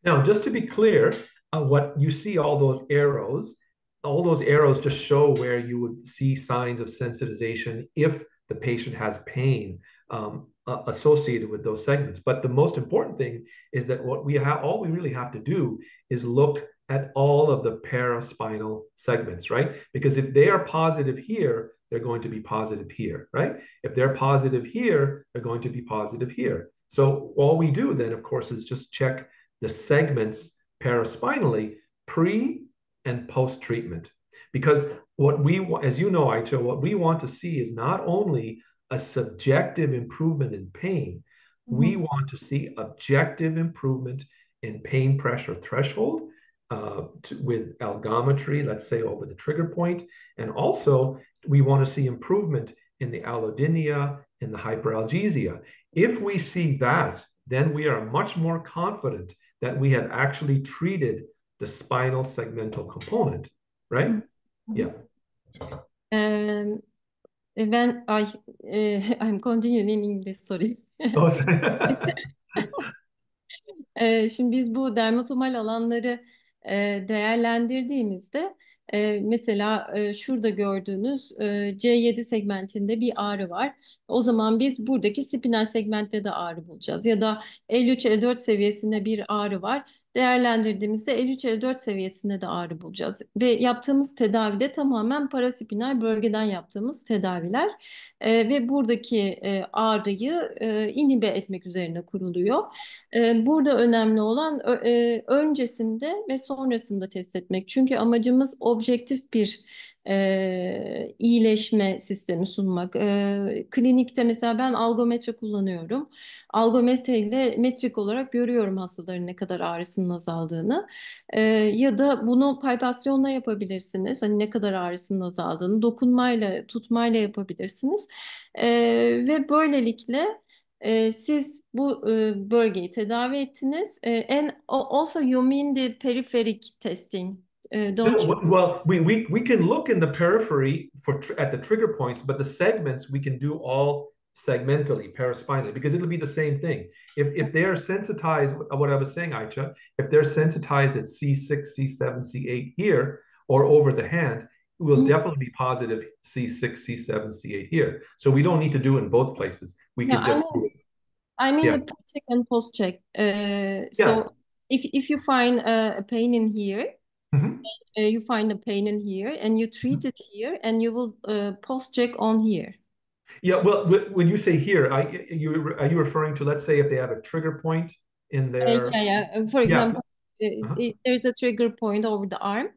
Now, just to be clear, uh, what you see all those arrows, all those arrows just show where you would see signs of sensitization if the patient has pain. Um, uh, associated with those segments. But the most important thing is that what we have, all we really have to do is look at all of the paraspinal segments, right? Because if they are positive here, they're going to be positive here, right? If they're positive here, they're going to be positive here. So all we do then, of course, is just check the segments paraspinally pre and post treatment. Because what we, as you know, Aicha, what we want to see is not only a subjective improvement in pain. Mm-hmm. We want to see objective improvement in pain pressure threshold uh, to, with algometry, let's say over the trigger point. And also, we want to see improvement in the allodynia, in the hyperalgesia. If we see that, then we are much more confident that we have actually treated the spinal segmental component, right? Mm-hmm. Yeah. Um, when I uh, I'm continuing in English sorry. Oh, Şimdi biz bu dermatomal alanları değerlendirdiğimizde mesela şurada gördüğünüz C7 segmentinde bir ağrı var. O zaman biz buradaki spinal segmentte de ağrı bulacağız. Ya da L3-L4 seviyesinde bir ağrı var değerlendirdiğimizde 53-54 seviyesinde de ağrı bulacağız. Ve yaptığımız tedavide tamamen paraspinal bölgeden yaptığımız tedaviler e, ve buradaki e, ağrıyı e, inhibe etmek üzerine kuruluyor. E, burada önemli olan e, öncesinde ve sonrasında test etmek. Çünkü amacımız objektif bir e, iyileşme sistemi sunmak. E, klinikte mesela ben algometre kullanıyorum. Algometre ile metrik olarak görüyorum hastaların ne kadar ağrısının azaldığını. E, ya da bunu palpasyonla yapabilirsiniz. Hani ne kadar ağrısının azaldığını dokunmayla, tutmayla yapabilirsiniz. E, ve böylelikle siz bu bölgeyi tedavi ettiniz. And also you mean the peripheric testing uh, don't you? Well, we, we, we can look in the periphery for at the trigger points, but the segments we can do all segmentally, paraspinally, because it'll be the same thing. If, if they're sensitized, what I was saying, Aicha, if they're sensitized at C6, C7, C8 here, or over the hand, will mm-hmm. definitely be positive C6, C7, C8 here. So we don't need to do it in both places. We can just I mean, I mean yeah. the pre-check and post-check. Uh, so if, if you find a pain in here, Mm-hmm. Uh, you find a pain in here and you treat mm-hmm. it here and you will uh, post check on here. Yeah, well, when you say here, I, you, are you referring to, let's say, if they have a trigger point in Uh, yeah, yeah. Uh, For example, uh, uh-huh. it- there's a trigger point over the arm.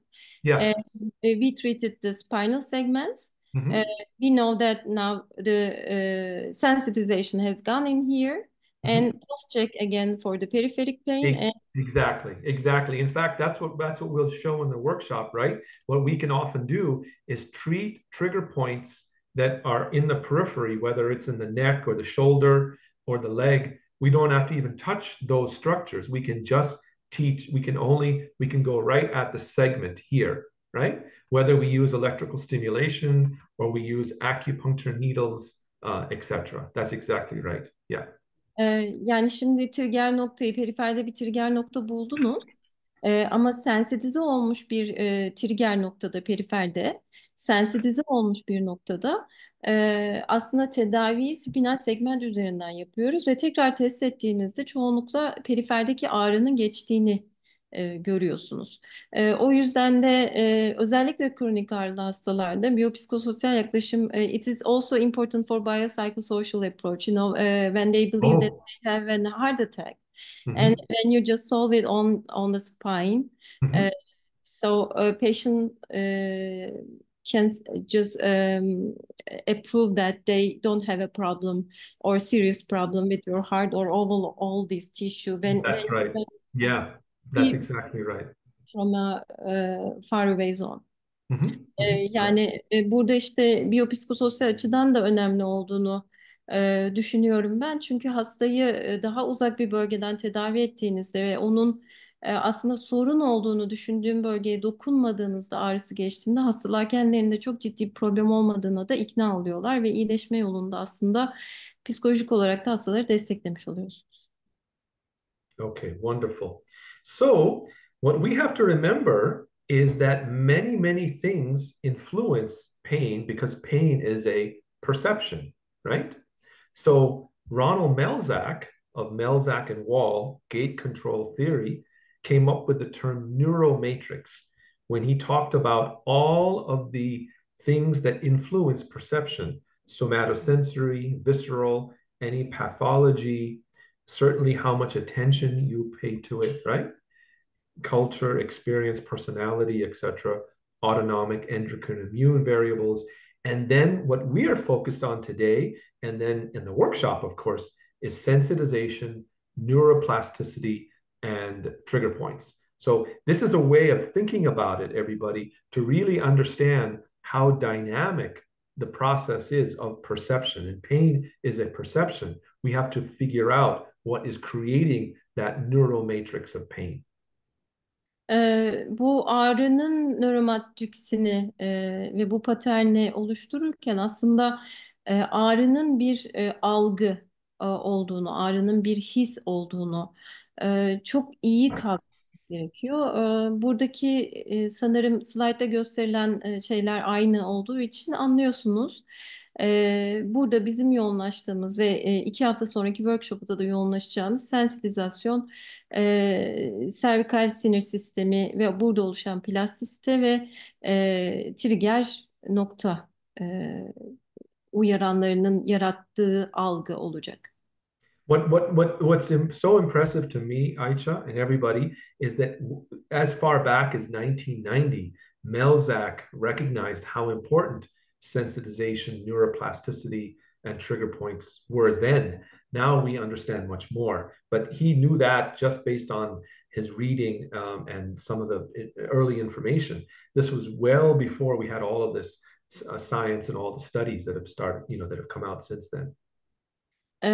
yeah Uh, we treated the spinal segments. Mhm. Uh, we know that now the uh, sensitization has gone in here, Mhm. and post-check again for the peripheric pain. And Exactly, exactly. In fact, that's what that's what we'll show in the workshop, right? What we can often do is treat trigger points that are in the periphery, whether it's in the neck or the shoulder or the leg. We don't have to even touch those structures. We can just teach, we can only, we can go right at the segment here, right? Whether we use electrical stimulation or we use acupuncture needles, uh, etc. That's exactly right. Yeah. Ee, yani şimdi trigger noktayı periferde bir trigger nokta buldunuz. Ee, ama sensitize olmuş bir e, trigger noktada periferde, sensitize olmuş bir noktada e, aslında tedaviyi spinal segment üzerinden yapıyoruz ve tekrar test ettiğinizde çoğunlukla periferdeki ağrının geçtiğini e, görüyorsunuz. E, o yüzden de e, özellikle kronik ağrılı hastalarda biyopsikososyal yaklaşım e, it is also important for biopsychosocial approach. You know, uh, when they believe that Oh. they have a heart attack. Mhm. And when you just solve it on on the spine, Mhm. uh, so a patient uh, can just um, approve that they don't have a problem or serious problem with your heart or all all this tissue when That's when right. when Yeah, that's exactly right. from a uh, far away zone. Mhm, Ee, mhm. yani e, burada işte biyopsikososyal açıdan da önemli olduğunu e, düşünüyorum ben. Çünkü hastayı e, daha uzak bir bölgeden tedavi ettiğinizde ve onun e, aslında sorun olduğunu düşündüğüm bölgeye dokunmadığınızda ağrısı geçtiğinde hastalar kendilerinde çok ciddi bir problem olmadığına da ikna oluyorlar ve iyileşme yolunda aslında psikolojik olarak da hastaları desteklemiş oluyorsunuz. Okay, wonderful. So, what we have to remember is that many, many things influence pain because pain is a perception, right? So, Ronald Melzack of Melzack and Wall gate control theory came up with the term neuromatrix when he talked about all of the things that influence perception somatosensory, visceral, any pathology, certainly how much attention you pay to it, right? Culture, experience, personality, etc., autonomic, endocrine, immune variables. And then what we are focused on today, and then in the workshop, of course, is sensitization, neuroplasticity, and trigger points. So this is a way of thinking about it, everybody, to really understand how dynamic the process is of perception. And pain is a perception. We have to figure out what is creating that neuromatrix of pain. Ee, bu ağrının nöromatriksini e, ve bu paterni oluştururken aslında e, ağrının bir e, algı e, olduğunu, ağrının bir his olduğunu e, çok iyi kavramamız gerekiyor. E, buradaki e, sanırım slaytta gösterilen e, şeyler aynı olduğu için anlıyorsunuz. E, burada bizim yoğunlaştığımız ve e, iki hafta sonraki workshop'ta da yoğunlaşacağımız sensitizasyon e, servikal sinir sistemi ve burada oluşan plastisite ve e, trigger nokta e, uyaranlarının yarattığı algı olacak. What what what what's so impressive to me, Aicha, and everybody is that as far back as 1990, Melzack recognized how important sensitization, neuroplasticity, and trigger points were then. Now we understand much more, but he knew that just based on his reading um, and some of the early information. This was well before we had all of this uh, science and all the studies that have started, you know, that have come out since then. E,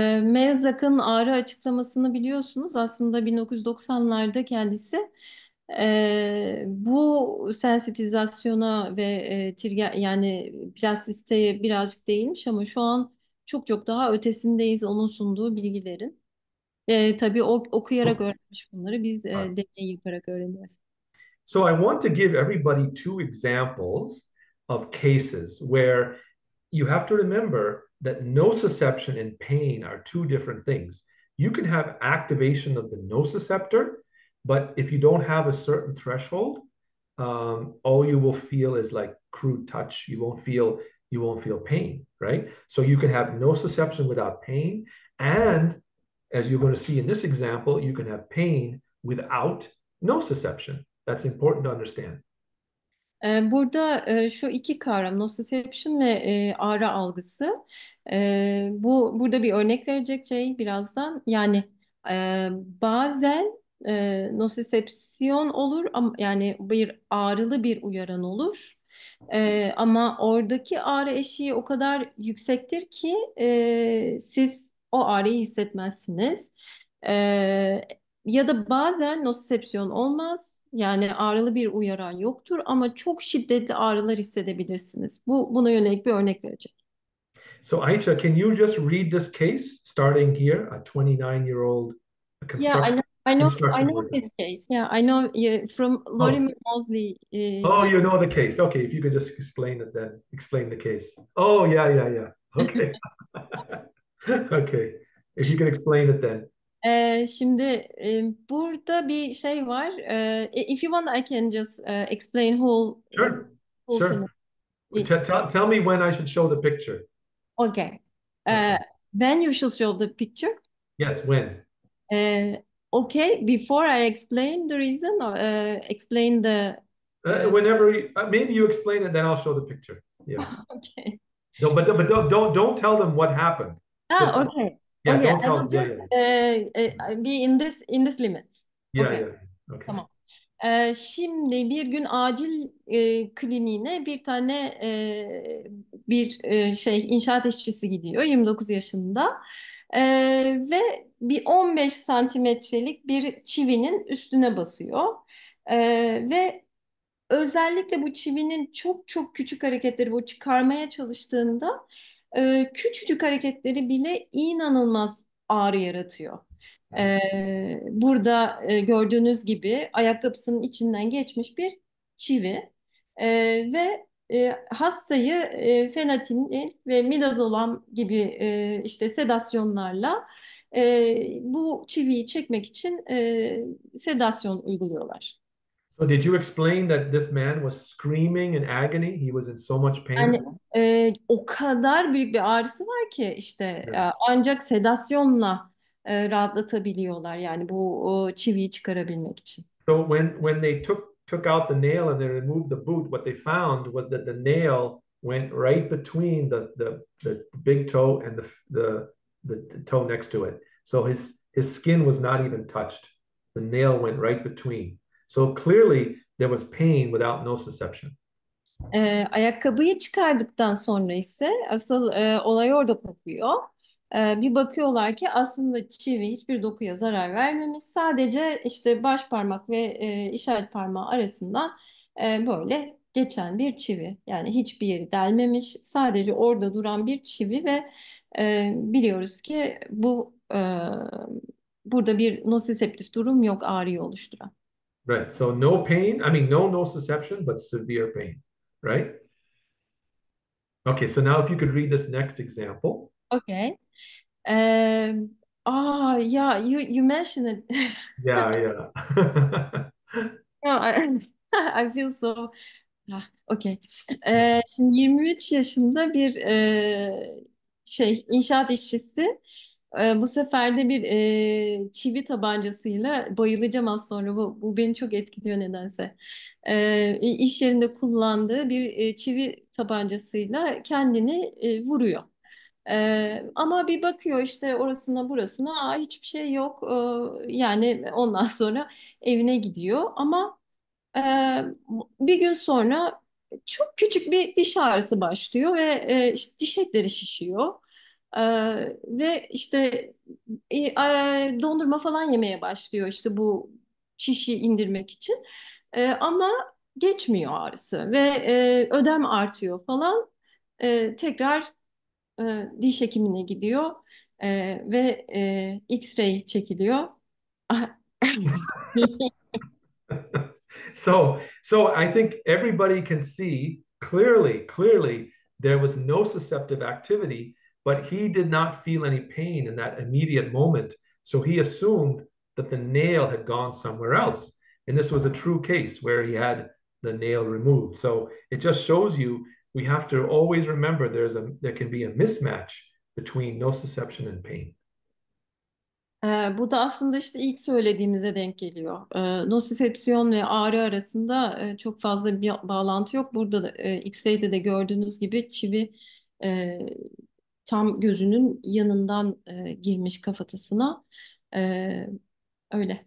ağrı açıklamasını biliyorsunuz. Aslında 1990'larda kendisi e, bu sensitizasyona ve e, trigger yani plastisiteye birazcık değinmiş ama şu an çok çok daha ötesindeyiz onun sunduğu bilgilerin. E, tabii o, okuyarak öğrenmiş bunları. Biz e, deney yaparak öğreniyoruz. So I want to give everybody two examples of cases where you have to remember that nociception and pain are two different things. You can have activation of the nociceptor, but if you don't have a certain threshold, um, all you will feel is like crude touch. You won't feel you won't feel pain, right? So you can have no nociception without pain and as you're going to see in this example, you can have pain without no nociception. That's important to understand. Burada şu iki kavram nociception ve ağrı algısı. Bu burada bir örnek verecek şey birazdan. Yani bazen e, nociception olur ama yani bir ağrılı bir uyaran olur. Ee, ama oradaki ağrı eşiği o kadar yüksektir ki e, siz o ağrıyı hissetmezsiniz. Ee, ya da bazen nociception olmaz. Yani ağrılı bir uyaran yoktur ama çok şiddetli ağrılar hissedebilirsiniz. Bu buna yönelik bir örnek verecek. So, Aicha, can you just read this case starting here? A 29 year old Yeah, I know, I know, this case. Yeah, I know yeah, from Lorimer Moseley. uh, Oh, you know the case. Okay, if you could just explain it then. Explain the case. Oh, yeah, yeah, yeah. Okay. Okay. If you can explain it then. Ee, şimdi e, burada bir şey var. Ee, if you want, I can just uh, explain whole Sure. whole Sure. tell tell me when I should show the picture. Okay. Okay. Uh, when you should show the picture. Yes, when? Uh, okay, before I explain the reason uh, explain the Uh, whenever you, uh, maybe you explain it, then I'll show the picture. Yeah. okay. No, but but don't don't don't tell them what happened. Ah, Just- okay. Yeah, Okay, don't I will just uh, uh, be in this in this limits. yeah, okay. yeah. Okay. Tamam. Ee, şimdi bir gün acil e, kliniğine bir tane e, bir e, şey inşaat işçisi gidiyor 29 yaşında Ee, ve bir 15 santimetrelik bir çivinin üstüne basıyor. Ee, ve özellikle bu çivinin çok çok küçük hareketleri bu çıkarmaya çalıştığında e, küçücük hareketleri bile inanılmaz ağrı yaratıyor. Ee, burada e, gördüğünüz gibi ayakkabısının içinden geçmiş bir çivi. Ee, ve e, hastayı e, fentanil ve midazolam gibi e, işte sedasyonlarla e, bu çiviyi çekmek için e, sedasyon uyguluyorlar. So did you explain that this man was screaming in agony? He was in so much pain. Yani e, o kadar büyük bir ağrısı var ki işte Evet. ancak sedasyonla e, rahatlatabiliyorlar yani bu o çiviyi çıkarabilmek için. So when when they took took out the nail and they removed the boot, what they found was that the nail went right between the the, the big toe and the, the the toe next to it. So his his skin was not even touched. The nail went right between. So clearly there was pain without nociception. E, ayakkabıyı çıkardıktan sonra ise asıl e, olay orada kopuyor. E, bir bakıyorlar ki aslında çivi hiçbir dokuya zarar vermemiş. Sadece işte baş parmak ve e, işaret parmağı arasından e, böyle geçen bir çivi. Yani hiçbir yeri delmemiş. Sadece orada duran bir çivi ve e, biliyoruz ki bu burada bir nosiceptif durum yok ağrıyı oluşturan. Right. So no pain. I mean, no nociception, but severe pain. Right. Okay. So now if you could read this next example. Okay. Um, ah, yeah, you you mentioned it. Yeah, yeah. No, I, I feel so. Ah, okay. Ee, şimdi 23 yaşında bir e, şey inşaat işçisi. E, bu sefer de bir e, çivi tabancasıyla bayılacağım az sonra. Bu, bu beni çok etkiliyor nedense. E, iş yerinde kullandığı bir e, çivi tabancasıyla kendini e, vuruyor. Ama bir bakıyor işte orasına burasına Aa, hiçbir şey yok. Ee, yani ondan sonra evine gidiyor. Ama e, bir gün sonra çok küçük bir diş ağrısı başlıyor ve e, işte diş etleri şişiyor. Ee, ve işte e, dondurma falan yemeye başlıyor işte bu şişi indirmek için. Ee, ama geçmiyor ağrısı ve e, ödem artıyor falan. Ee, tekrar e, diş hekimine gidiyor e, ve e, X-ray çekiliyor. So, so I think everybody can see clearly, clearly there was nociceptive activity, but he did not feel any pain in that immediate moment. So he assumed that the nail had gone somewhere else. And this was a true case where he had the nail removed. So it just shows you we have to always remember there's a there can be a mismatch between nociception and pain. Ee, bu da aslında işte ilk söylediğimize denk geliyor. Ee, nosisepsiyon ve ağrı arasında e, çok fazla bir bağlantı yok. Burada da, e, X-ray'de de gördüğünüz gibi çivi e, tam gözünün yanından e, girmiş kafatasına. E, öyle.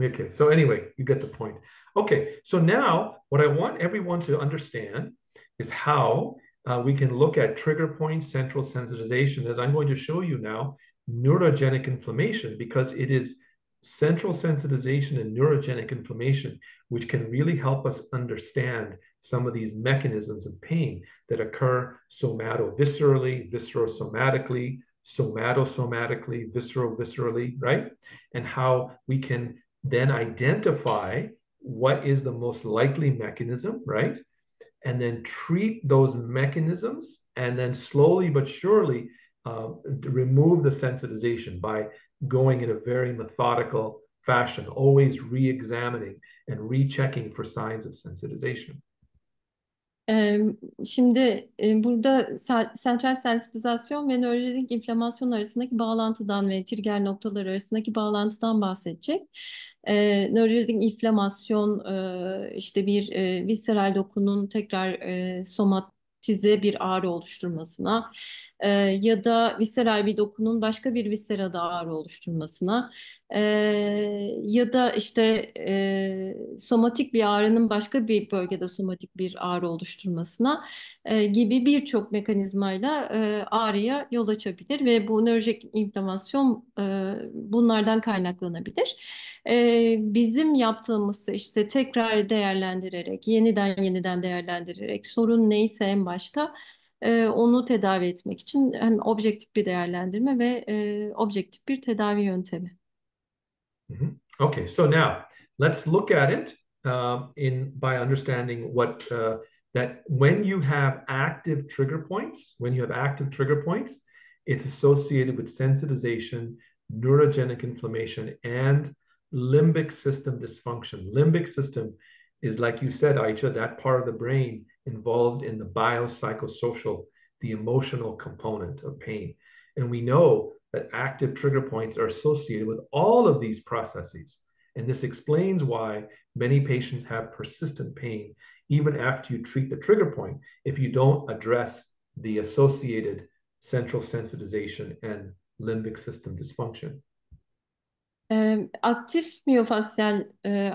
Okay, so anyway, you get the point. Okay, so now what I want everyone to understand is how uh, we can look at trigger point central sensitization, as I'm going to show you now, neurogenic inflammation, because it is central sensitization and neurogenic inflammation, which can really help us understand some of these mechanisms of pain that occur somatoviscerally, viscerosomatically, somatosomatically, visceroviscerally, right? And how we can then identify what is the most likely mechanism, right? And then treat those mechanisms and then slowly but surely uh, remove the sensitization by going in a very methodical fashion, always re examining and rechecking for signs of sensitization. Şimdi burada sentral sensitizasyon ve nörojenik inflamasyon arasındaki bağlantıdan ve trigger noktalar arasındaki bağlantıdan bahsedecek. Nörojenik inflamasyon işte bir visceral dokunun tekrar somatize bir ağrı oluşturmasına ya da visceral bir dokunun başka bir viscerada ağrı oluşturmasına e, ya da işte e, somatik bir ağrının başka bir bölgede somatik bir ağrı oluşturmasına e, gibi birçok mekanizmayla e, ağrıya yol açabilir ve bu nörolojik inflamasyon e, bunlardan kaynaklanabilir. E, bizim yaptığımız işte tekrar değerlendirerek, yeniden yeniden değerlendirerek sorun neyse en başta onu tedavi etmek için hem objektif bir değerlendirme ve e, objektif bir tedavi yöntemi. Okay, so now let's look at it uh, in by understanding what uh, that when you have active trigger points, when you have active trigger points, it's associated with sensitization, neurogenic inflammation, and limbic system dysfunction. Limbic system is, like you said, Aicha, that part of the brain involved in the biopsychosocial, the emotional component of pain. And we know that active trigger points are associated with all of these processes. And this explains why many patients have persistent pain even after you treat the trigger point if you don't address the associated central sensitization and limbic system dysfunction. aktif miyofasyal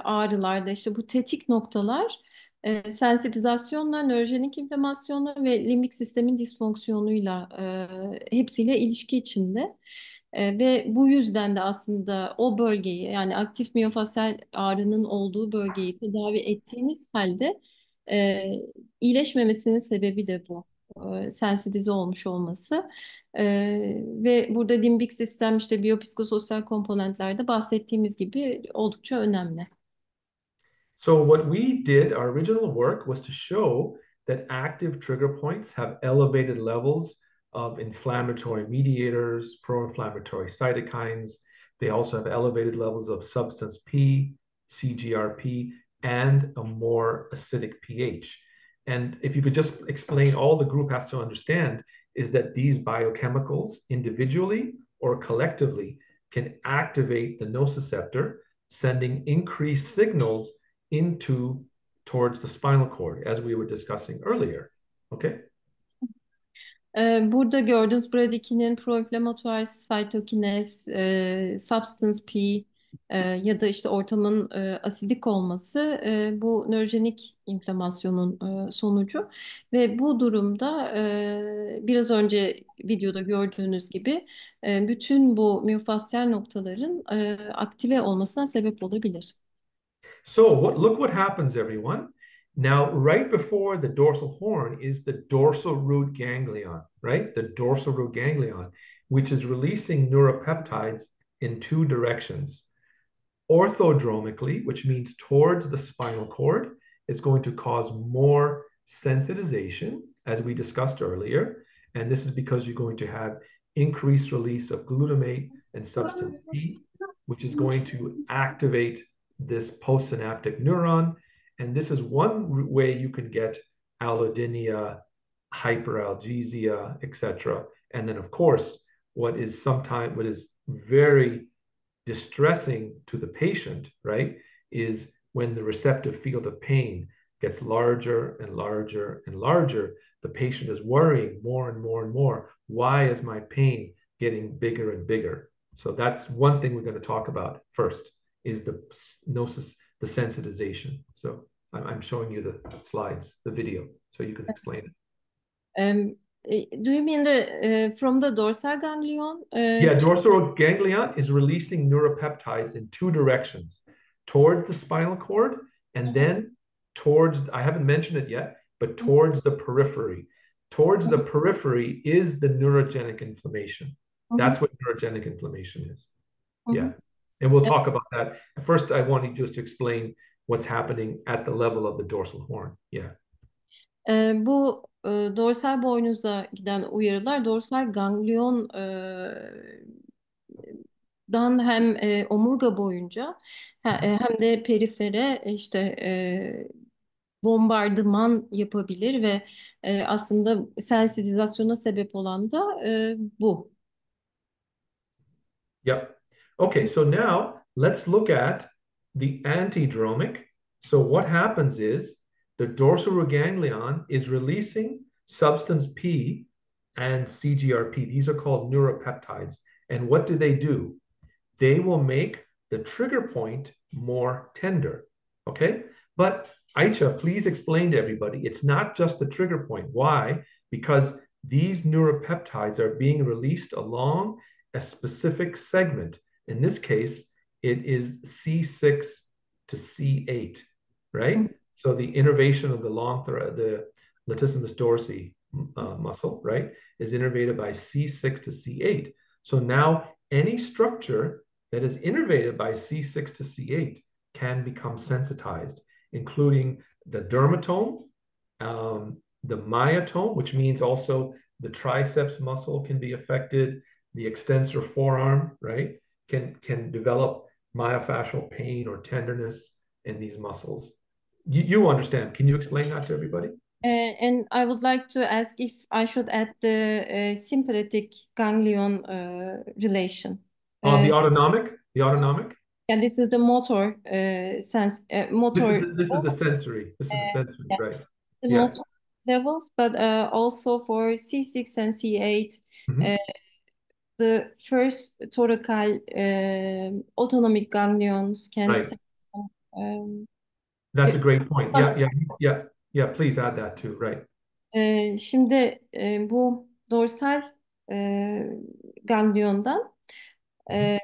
ağrılarda işte bu tetik noktalar e, sensitizasyonla, nörojenik inflamasyonla ve limbik sistemin disfonksiyonuyla e, hepsiyle ilişki içinde. E, ve bu yüzden de aslında o bölgeyi yani aktif miyofasyal ağrının olduğu bölgeyi tedavi ettiğiniz halde e, iyileşmemesinin sebebi de bu. E, sensitize olmuş olması e, ve burada limbik sistem işte biyopsikososyal komponentlerde bahsettiğimiz gibi oldukça önemli. So what we did, our original work was to show that active trigger points have elevated levels of inflammatory mediators, pro-inflammatory cytokines. They also have elevated levels of substance P, CGRP, and a more acidic pH. And if you could just explain, all the group has to understand is that these biochemicals individually or collectively can activate the nociceptor, sending increased signals into towards the spinal cord as we were discussing earlier. Okay? Burada gördüğünüz bradikinin proinflamatuar cytokinez, e, substance P e, ya da işte ortamın e, asidik olması e, bu nörojenik inflamasyonun e, sonucu ve bu durumda e, biraz önce videoda gördüğünüz gibi e, bütün bu miyofasyal noktaların e, aktive olmasına sebep olabilir. So what, look what happens, everyone. Now, right before the dorsal horn is the dorsal root ganglion, right? The dorsal root ganglion, which is releasing neuropeptides in two directions. Orthodromically, which means towards the spinal cord, it's going to cause more sensitization, as we discussed earlier. And this is because you're going to have increased release of glutamate and substance P, which is going to activate this postsynaptic neuron. And this is one way you can get allodynia, hyperalgesia, etc. And then, of course, what is sometimes what is very distressing to the patient, right, is when the receptive field of pain gets larger and larger and larger, the patient is worrying more and more and more. Why is my pain getting bigger and bigger? So that's one thing we're going to talk about first is the gnosis, the sensitization. So I'm showing you the slides, the video, so you can explain it. Um, do you mean the uh, from the dorsal ganglion? Uh, yeah, dorsal ganglion is releasing neuropeptides in two directions, towards the spinal cord and mm-hmm. then towards. I haven't mentioned it yet, but mm-hmm. towards the periphery. Towards the mm-hmm. periphery is the neurogenic inflammation. That's what neurogenic inflammation is. Yeah, and we'll talk about that. First, I wanted just to explain what's happening at the level of the dorsal horn. Yeah. Ee, bu e, dorsal boynuza giden uyarılar dorsal ganglion e, dan hem e, omurga boyunca e, hem de perifere e, işte e, bombardıman yapabilir ve e, aslında sensitizasyona sebep olan da e, bu. Yep. Okay, so now let's look at the antidromic. So what happens is the dorsal ganglion is releasing substance P and CGRP. These are called neuropeptides. And what do they do? They will make the trigger point more tender. Okay. But Ayça, please explain to everybody it's not just the trigger point. Why? Because these neuropeptides are being released along a specific segment. In this case, it is C6 to C8, right? Mm-hmm. So the innervation of the long thread, the latissimus dorsi uh, muscle, right, is innervated by C6 to C8. So now any structure that is innervated by C6 to C8 can become sensitized, including the dermatome, um, the myotome, which means also the triceps muscle can be affected, the extensor forearm, right, can, can develop myofascial pain or tenderness in these muscles. You, you understand. Can you explain that to everybody? Uh, and I would like to ask if I should add the uh, sympathetic ganglion uh, relation. On the autonomic? The autonomic? Yeah, this is the motor sense. motor. This is the, this is the sensory. This is the sensory, yeah. right? The yeah. motor levels, but also for C6 and C8, mm -hmm the first thoracal uh, autonomic ganglions can right. um, That's a great point. Yeah, yeah, yeah, yeah. Please add that too. Right. E, şimdi e, bu dorsal e, gangliondan e,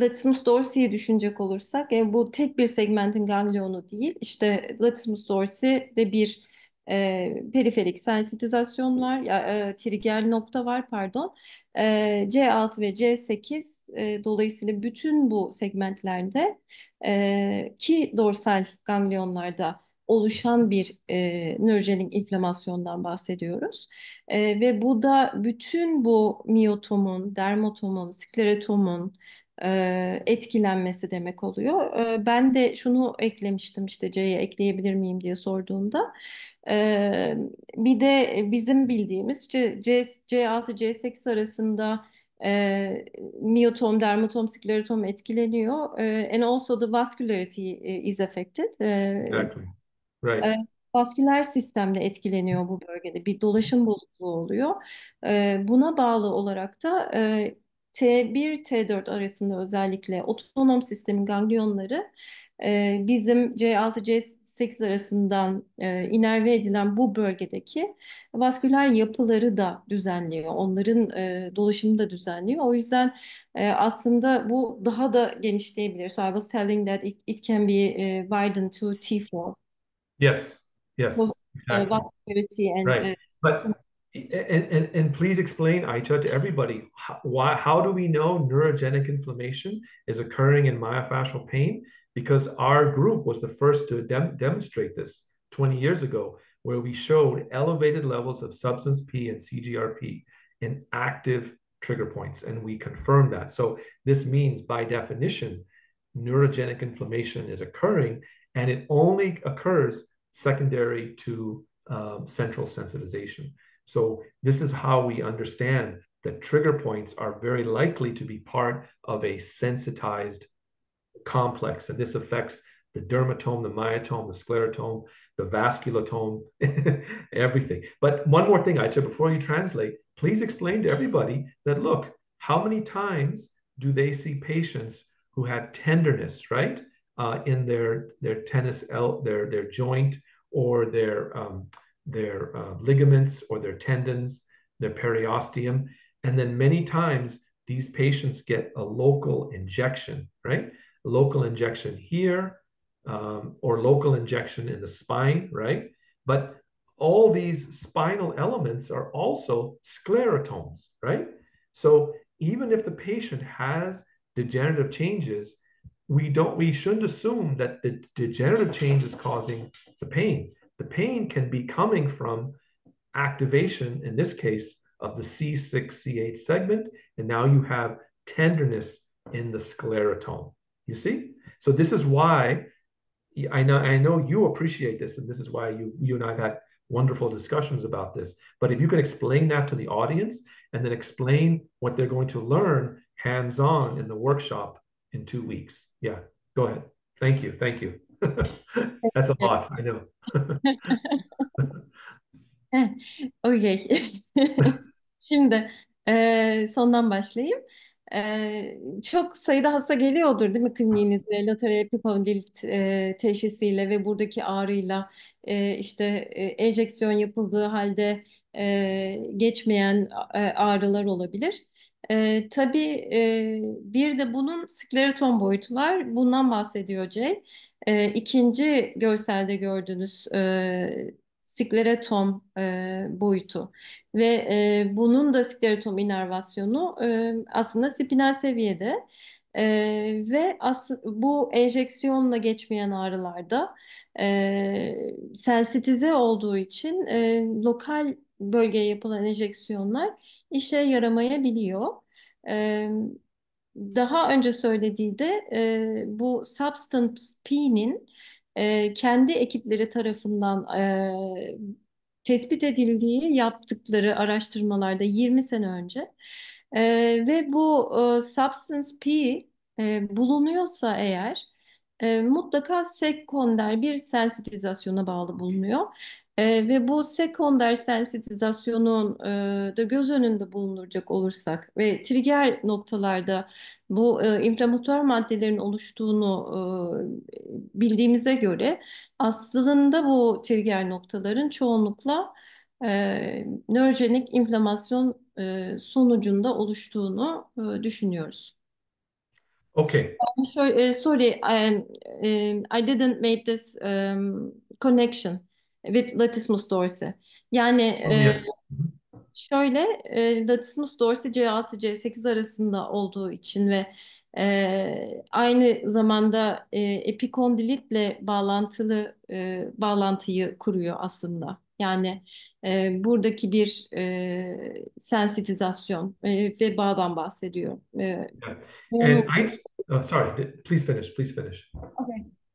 latissimus dorsi'yi düşünecek olursak yani bu tek bir segmentin ganglionu değil. İşte latissimus dorsi de bir e, periferik sensitizasyon var, e, trigger nokta var pardon. E, C6 ve C8 e, dolayısıyla bütün bu segmentlerde e, ki dorsal ganglionlarda oluşan bir e, nörojenik inflamasyondan bahsediyoruz. E, ve bu da bütün bu miyotomun, dermatomun, sklerotomun, etkilenmesi demek oluyor. Ben de şunu eklemiştim işte C'ye ekleyebilir miyim diye sorduğunda. E, bir de bizim bildiğimiz C, C, C6, C8 arasında e, miyotom, dermatom, sklerotom etkileniyor. E, and also the vascularity is affected. E, exactly. Right. E, vasküler sistemde etkileniyor bu bölgede. Bir dolaşım bozukluğu oluyor. E, buna bağlı olarak da e, T1, T4 arasında özellikle otonom sistemin ganglionları e, bizim C6, C8 arasından e, inerve edilen bu bölgedeki vasküler yapıları da düzenliyor. Onların e, dolaşımını da düzenliyor. O yüzden e, aslında bu daha da genişleyebilir. So I was telling that it, it can be uh, widened to T4. Yes, yes, Both, exactly. vascularity and right. Uh, but and, and, and please explain, Ayça, to everybody, how, why, how do we know neurogenic inflammation is occurring in myofascial pain? Because our group was the first to dem demonstrate this 20 years ago, where we showed elevated levels of substance P and CGRP in active trigger points, and we confirmed that. So this means, by definition, neurogenic inflammation is occurring, and it only occurs secondary to um, central sensitization. So this is how we understand that trigger points are very likely to be part of a sensitized complex. And this affects the dermatome, the myotome, the sclerotome, the vasculotome, everything. But one more thing, Ayça, before you translate, please explain to everybody that look, how many times do they see patients who had tenderness, right, uh, in their their tennis el- their their joint or their um, their uh, ligaments or their tendons, their periosteum, and then many times these patients get a local injection, right? Local injection here um, or local injection in the spine, right? But all these spinal elements are also sclerotomes, right? So even if the patient has degenerative changes, we don't we shouldn't assume that the degenerative change is causing the pain. The pain can be coming from activation, in this case, of the C6C8 segment, and now you have tenderness in the sclerotome. You see? So this is why I know I know you appreciate this, and this is why you you and I had wonderful discussions about this. But if you can explain that to the audience and then explain what they're going to learn hands-on in the workshop in two weeks. Yeah, go ahead. Thank you. Thank you. That's a lot, I know. Okey. Şimdi e, sondan başlayayım. E, çok sayıda hasta geliyordur değil mi kliniğinizde lateral epikondilit e, teşhisiyle ve buradaki ağrıyla e, işte e, enjeksiyon yapıldığı halde e, geçmeyen e, ağrılar olabilir. E, tabii e, bir de bunun skleroton boyutu var. Bundan bahsediyor Jay. E, ikinci görselde gördüğünüz e, sklerotom e, boyutu ve e, bunun da sklerotom inervasyonu e, aslında spinal seviyede e, ve as bu enjeksiyonla geçmeyen ağrılarda e, sensitize olduğu için e, lokal bölgeye yapılan enjeksiyonlar işe yaramayabiliyor. E, daha önce söylediği de e, bu Substance P'nin e, kendi ekipleri tarafından e, tespit edildiği yaptıkları araştırmalarda 20 sene önce e, ve bu e, Substance P e, bulunuyorsa eğer e, mutlaka sekonder bir sensitizasyona bağlı bulunuyor. E, ve bu sekonder sensitizasyonun e, da göz önünde bulunduracak olursak ve trigger noktalarda bu e, inflamatuar maddelerin oluştuğunu e, bildiğimize göre aslında bu trigger noktaların çoğunlukla e, nörojenik inflamasyon e, sonucunda oluştuğunu e, düşünüyoruz. Okay. Sorry, sorry I, I didn't make this um, connection with latissimus dorsi. Yani e, şöyle e, latissimus dorsi C6 C8 arasında olduğu için ve e, aynı zamanda e, epikondilitle bağlantılı e, bağlantıyı kuruyor aslında. Yani e, buradaki bir e, sensitizasyon e, ve bağdan bahsediyor. E, Yeah. And I, oh, sorry, please finish, please finish.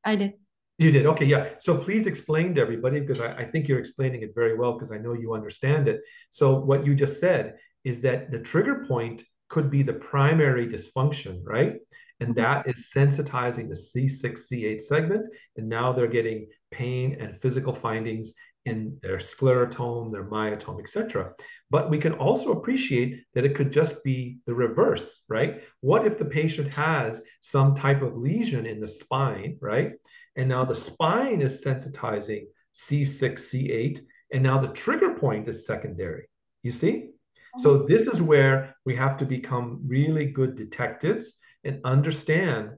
Aynen. You did. Okay, yeah. So please explain to everybody because I, I think you're explaining it very well because I know you understand it. So what you just said is that the trigger point could be the primary dysfunction, right? And mm-hmm. that is sensitizing the C6, C8 segment. And now they're getting pain and physical findings in their sclerotome, their myotome, etc. But we can also appreciate that it could just be the reverse, right? What if the patient has some type of lesion in the spine, right? And now the spine is sensitizing C6, C8, and now the trigger point is secondary. You see? So this is where we have to become really good detectives and understand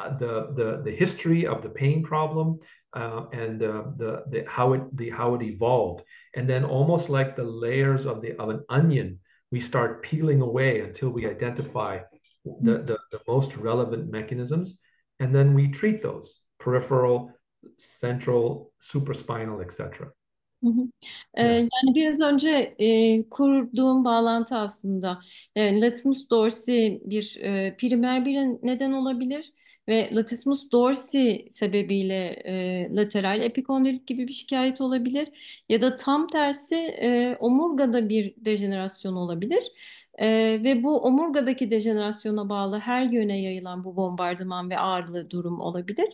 uh, the, the, the history of the pain problem uh, and uh, the, the, how, it, the, how it evolved. And then almost like the layers of, the, of an onion, we start peeling away until we identify the, the, the most relevant mechanisms. And then we treat those peripheral, central, supraspinal, etc. Hı hı. Ee, Evet. yani biraz önce e, kurduğum bağlantı aslında e, latissimus dorsi bir e, primer bir neden olabilir. ve latissimus dorsi sebebiyle e, lateral epikondilit gibi bir şikayet olabilir ya da tam tersi e, omurgada bir dejenerasyon olabilir. Ee, ve bu omurgadaki dejenerasyona bağlı her yöne yayılan bu bombardıman ve ağrılı durum olabilir.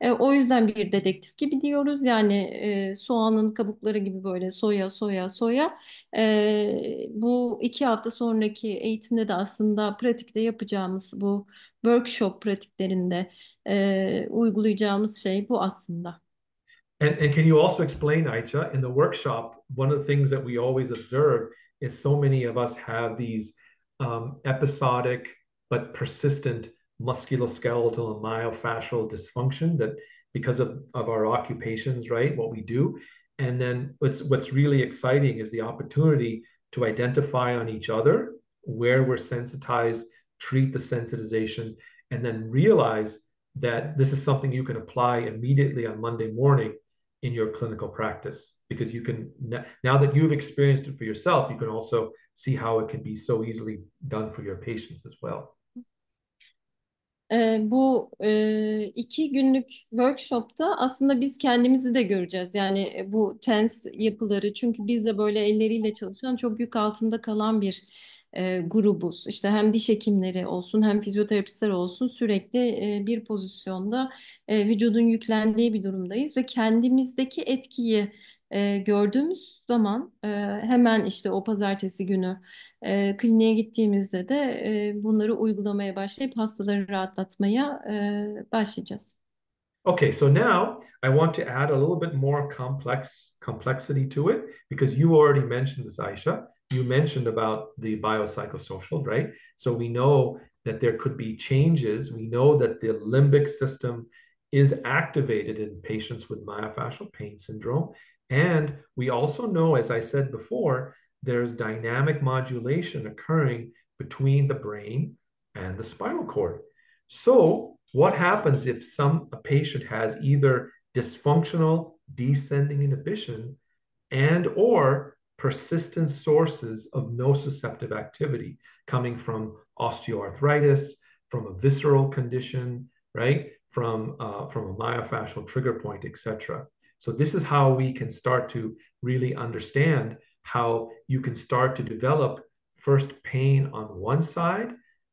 Ee, o yüzden bir dedektif gibi diyoruz. Yani e, soğanın kabukları gibi böyle soya soya soya. Ee, bu iki hafta sonraki eğitimde de aslında pratikte yapacağımız bu workshop pratiklerinde e, uygulayacağımız şey bu aslında. And, and can you also explain, Aicha, in the workshop, one of the things that we always observe is so many of us have these um, episodic but persistent musculoskeletal and myofascial dysfunction that because of, of our occupations, right, what we do. And then what's what's really exciting is the opportunity to identify on each other where we're sensitized, treat the sensitization, and then realize that this is something you can apply immediately on Monday morning in your clinical practice because you can now that you've experienced it for yourself you can also see how it can be so easily done for your patients as well. E, bu e, iki günlük workshopta aslında biz kendimizi de göreceğiz. Yani bu TENS yapıları çünkü biz de böyle elleriyle çalışan çok yük altında kalan bir e, grubuz. İşte hem diş hekimleri olsun hem fizyoterapistler olsun sürekli e, bir pozisyonda e, vücudun yüklendiği bir durumdayız ve kendimizdeki etkiyi e, gördüğümüz zaman e, hemen işte o pazartesi günü e, kliniğe gittiğimizde de e, bunları uygulamaya başlayıp hastaları rahatlatmaya e, başlayacağız. Okay, so now I want to add a little bit more complex complexity to it because you already mentioned this, Aisha. You mentioned about the biopsychosocial, right? So we know that there could be changes. We know that the limbic system is activated in patients with myofascial pain syndrome. And we also know, as I said before, there's dynamic modulation occurring between the brain and the spinal cord. So, what happens if some a patient has either dysfunctional descending inhibition and or persistent sources of nociceptive activity coming from osteoarthritis, from a visceral condition, right? From uh, from a myofascial trigger point, etc. So this is how we can start to really understand how you can start to develop first pain on one side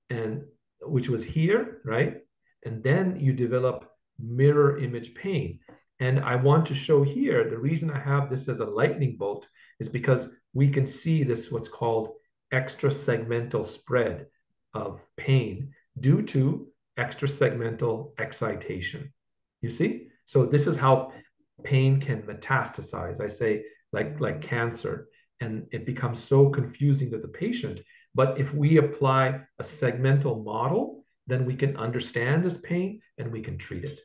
and which was here, right? And then you develop mirror image pain. And I want to show here the reason I have this as a lightning bolt is because we can see this what's called extra segmental spread of pain due to extra segmental excitation. You see? So this is how pain can metastasize. I say like like cancer, and it becomes so confusing to the patient. But if we apply a segmental model, then we can understand this pain and we can treat it.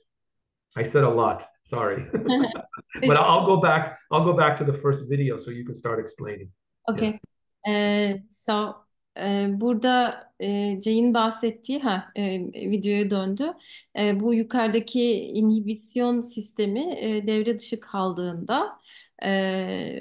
I said a lot. Sorry, but I'll go back. I'll go back to the first video so you can start explaining. Okay. Yeah. Uh, so burada Jay'in bahsettiği ha videoya döndü. Bu yukarıdaki inhibisyon sistemi devre dışı kaldığında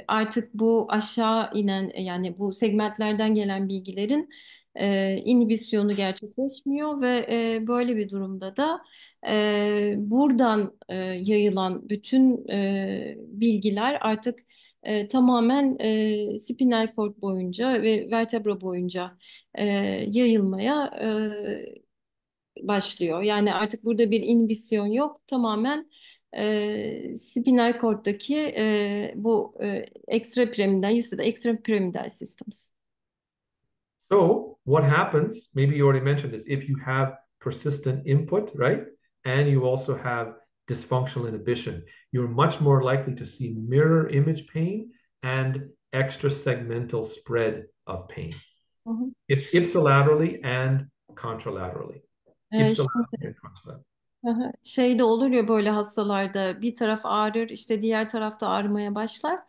artık bu aşağı inen yani bu segmentlerden gelen bilgilerin e, inhibisyonu gerçekleşmiyor ve e, böyle bir durumda da e, buradan e, yayılan bütün e, bilgiler artık e, tamamen e, spinal cord boyunca ve vertebra boyunca e, yayılmaya e, başlıyor. Yani artık burada bir inhibisyon yok. Tamamen e, spinal korddaki e, bu e, ekstrapiramidal, yüzde ekstrapiramidal systems. So what happens, maybe you already mentioned this, if you have persistent input, right? And you also have dysfunctional inhibition, you're much more likely to see mirror image pain and extra segmental spread of pain. Mm-hmm. ipsilaterally and contralaterally. Ipsilaterally and contralaterally. Şey de olur ya böyle hastalarda bir taraf ağrır işte diğer tarafta ağrımaya başlar.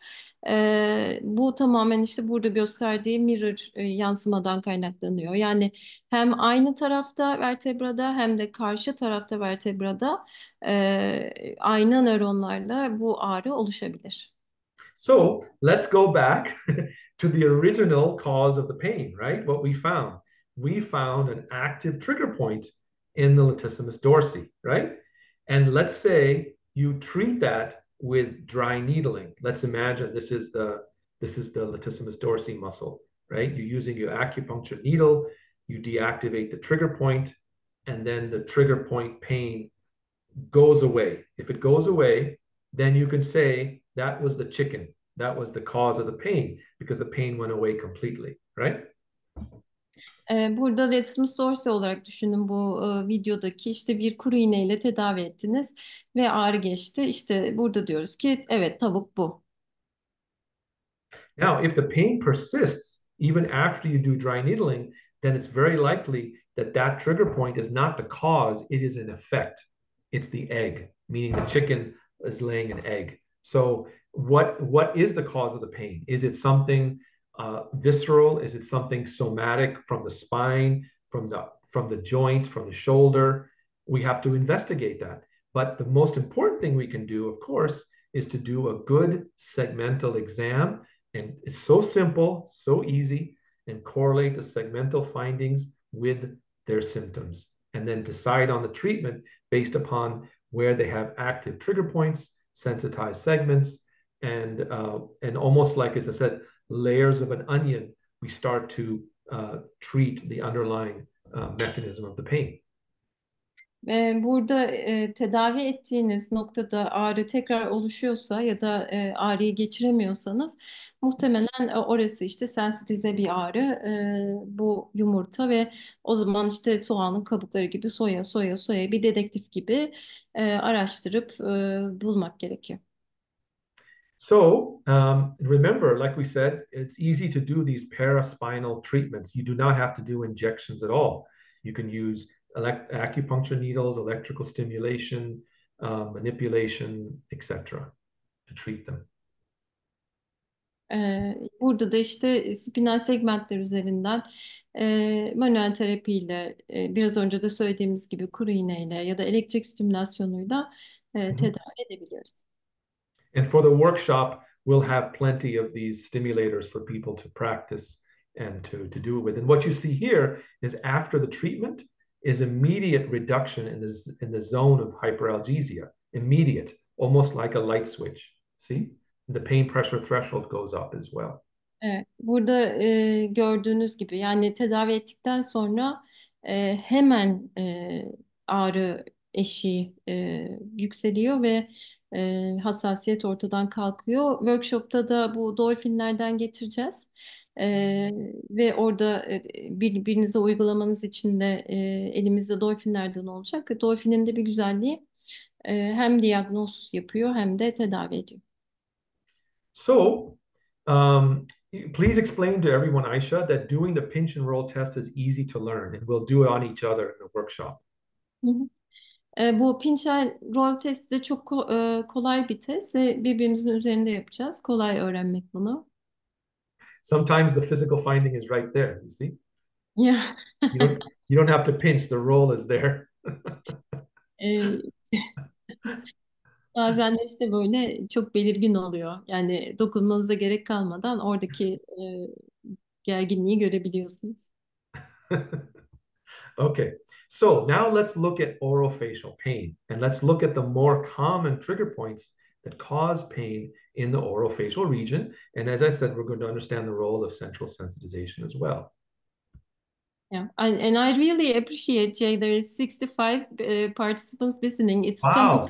Ee, bu tamamen işte burada gösterdiği mirror e, yansımadan kaynaklanıyor. Yani hem aynı tarafta vertebrada hem de karşı tarafta vertebrada e, aynı nöronlarla bu ağrı oluşabilir. So let's go back to the original cause of the pain, right? What we found. We found an active trigger point in the latissimus dorsi, right? And let's say you treat that with dry needling. Let's imagine this is the this is the latissimus dorsi muscle, right? You're using your acupuncture needle, you deactivate the trigger point, and then the trigger point pain goes away. If it goes away, then you can say that was the chicken. That was the cause of the pain because the pain went away completely, right? Ee, Burada latissimus dorsi olarak düşünün bu e, videodaki işte bir kuru iğneyle tedavi ettiniz ve ağrı geçti. İşte burada diyoruz ki evet tavuk bu. Now, if the pain persists even after you do dry needling, then it's very likely that that trigger point is not the cause, it is an effect. It's the egg, meaning the chicken is laying an egg. So, what what is the cause of the pain? Is it something uh, visceral? Is it something somatic from the spine, from the from the joint, from the shoulder? We have to investigate that. But the most important thing we can do, of course, is to do a good segmental exam. And it's so simple, so easy, and correlate the segmental findings with their symptoms. And then decide on the treatment based upon where they have active trigger points, sensitized segments, and uh, and almost like as I said, layers of an onion, we start to uh, treat the underlying uh, mechanism of the pain. Burada e, tedavi ettiğiniz noktada ağrı tekrar oluşuyorsa ya da e, ağrıyı geçiremiyorsanız muhtemelen e, orası işte sensitize bir ağrı e, bu yumurta ve o zaman işte soğanın kabukları gibi soya soya soya bir dedektif gibi e, araştırıp e, bulmak gerekiyor. So um, remember, like we said, it's easy to do these paraspinal treatments. You do not have to do injections at all. You can use elect- acupuncture needles, electrical stimulation, uh, manipulation, etc. to treat them. Burada da işte spinal segmentler üzerinden e, manuel terapiyle e, biraz önce de söylediğimiz gibi kuru iğneyle ya da elektrik stimülasyonuyla e, tedavi edebiliyoruz. And for the workshop, we'll have plenty of these stimulators for people to practice and to, to do it with. And what you see here is after the treatment is immediate reduction in the, in the zone of hyperalgesia. Immediate, almost like a light switch. See? The pain pressure threshold goes up as well. Evet, burada e, gördüğünüz gibi yani tedavi ettikten sonra e, hemen e, ağrı eşiği e, yükseliyor ve e, hassasiyet ortadan kalkıyor. Workshop'ta da bu dolfinlerden getireceğiz. E, ve orada e, birbirinize uygulamanız için de e, elimizde dolfinlerden olacak. Dolfinin de bir güzelliği e, hem diagnoz yapıyor hem de tedavi ediyor. So, um, please explain to everyone, Aisha, that doing the pinch and roll test is easy to learn, and we'll do it on each other in the workshop. Hı hı. E, bu pinch and roll testi de çok ko- e, kolay bir test ve birbirimizin üzerinde yapacağız. Kolay öğrenmek bunu. Sometimes the physical finding is right there. You see, Ya you don't you don't have to pinch; the roll is there. e, bazen de işte böyle çok belirgin oluyor. Yani dokunmanıza gerek kalmadan oradaki e, gerginliği görebiliyorsunuz. okay, so now let's look at orofacial pain, and let's look at the more common trigger points that cause pain in the orofacial region. And as I said, we're going to understand the role of central sensitization as well. Yeah, and, and I really appreciate Jay. There is 65 uh, participants listening. It's Wow. coming.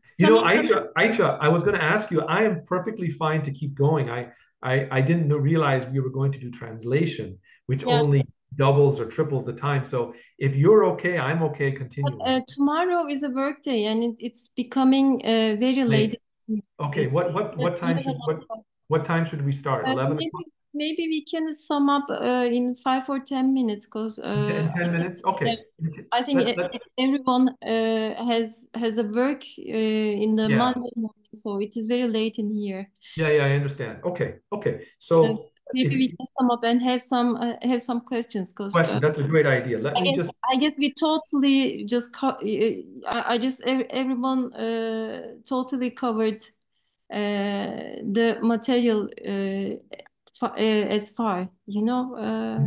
It's You know, Aisha, Aisha, I was going to ask you, I am perfectly fine to keep going. I, I, I didn't realize we were going to do translation, which Yeah. only doubles or triples the time. So if you're okay, I'm okay continuing. Uh, tomorrow is a work day and it, it's becoming uh, very Late. late. Okay, what, what, what time should, what, what time should we start? Uh, 11 maybe, maybe we can sum up uh, in five or 10 minutes because uh, 10 minutes? Okay. I think Let's- let's- everyone uh, has has a work uh, in the Yeah. Monday morning, so it is very late in here. Yeah, yeah, I understand. Okay, okay. So Maybe we can sum up and have some uh, have some questions because question, that's a great idea. Let I me guess just, I guess we totally just co I, I just everyone uh, totally covered uh, the material uh, uh, as far you know uh,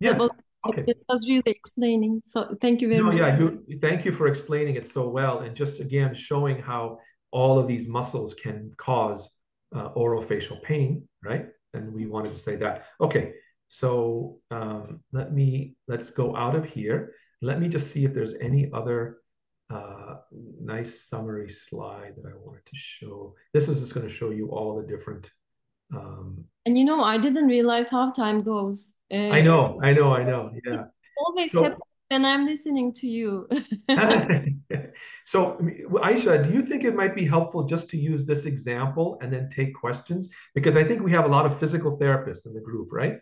yeah, that was Okay. It was really explaining. So thank you very No, much. yeah, you thank you for explaining it so well and just again showing how all of these muscles can cause uh, orofacial pain, right? And we wanted to say that. Okay, so um, let me let's go out of here. Let me just see if there's any other uh, nice summary slide that I wanted to show. This is just going to show you all the different. Um, And you know, I didn't realize how time goes. I Uh, know, I know, I know. Yeah. always So- happens when I'm listening to you. so, Aisha, do you think it might be helpful just to use this example and then take questions? Because I think we have a lot of physical therapists in the group, right?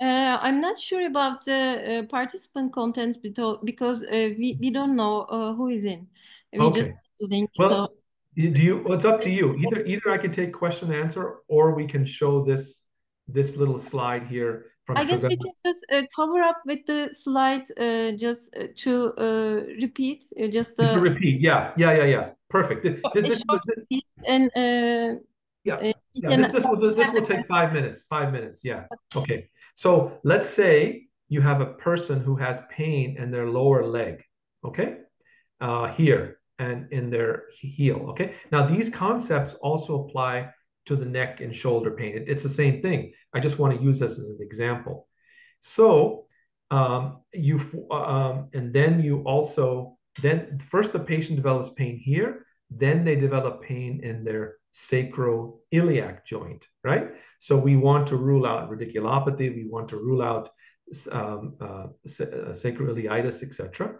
Uh, I'm not sure about the uh, participant content because uh, we, we don't know uh, who is in. We just Okay. link. Well, so Do you? Well, it's up to you. Either either I can take question and answer, or we can show this this little slide here. I guess we can just uh, cover up with the slide uh, just uh, to uh, repeat, uh, just To uh, repeat, yeah, yeah, yeah, yeah. Perfect. This, this, this, and uh, yeah, yeah, this, this will this will take five minutes. Five minutes. Yeah. Okay. So let's say you have a person who has pain in their lower leg. Okay, uh, here and in their heel. Okay. Now these concepts also apply to the neck and shoulder pain. It- it's the same thing. I just want to use this as an example. So um, you um, and then you also then first the patient develops pain here, then they develop pain in their sacroiliac joint, right? So we want to rule out radiculopathy, we want to rule out um, uh, uh, sacroiliitis, etc.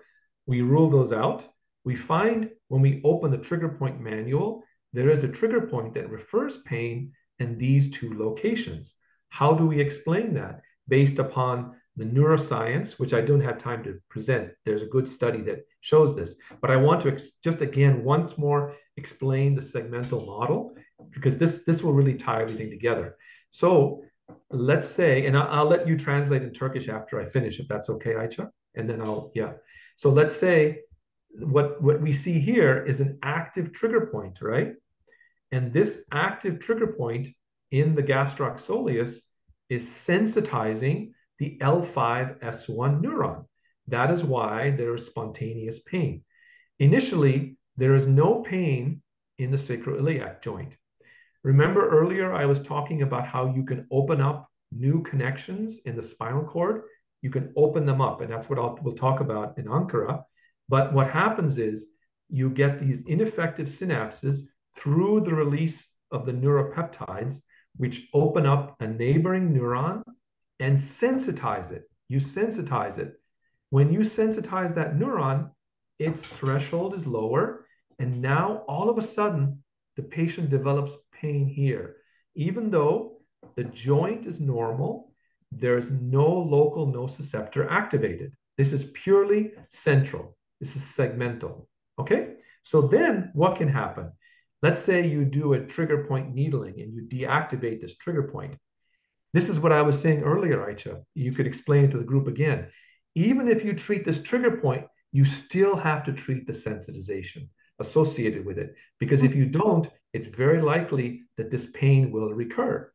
We rule those out. We find when we open the trigger point manual, there is a trigger point that refers pain in these two locations. How do we explain that? Based upon the neuroscience, which I don't have time to present. There's a good study that shows this, but I want to just again once more explain the segmental model because this this will really tie everything together. So let's say, and I'll, I'll let you translate in Turkish after I finish, if that's okay, Ayça, and then I'll yeah. So let's say what what we see here is an active trigger point, right? And this active trigger point in the gastroc soleus is sensitizing the L5S1 neuron. That is why there is spontaneous pain. Initially, there is no pain in the sacroiliac joint. Remember earlier, I was talking about how you can open up new connections in the spinal cord. You can open them up, and that's what I'll, we'll talk about in Ankara. But what happens is you get these ineffective synapses through the release of the neuropeptides, which open up a neighboring neuron and sensitize it. You sensitize it. When you sensitize that neuron, its threshold is lower. And now all of a sudden, the patient develops pain here. Even though the joint is normal, there's no local nociceptor activated. This is purely central. This is segmental. Okay? So then what can happen? Let's say you do a trigger point needling and you deactivate this trigger point. This is what I was saying earlier, Ayça. You could explain it to the group again. Even if you treat this trigger point, you still have to treat the sensitization associated with it. Because if you don't, it's very likely that this pain will recur.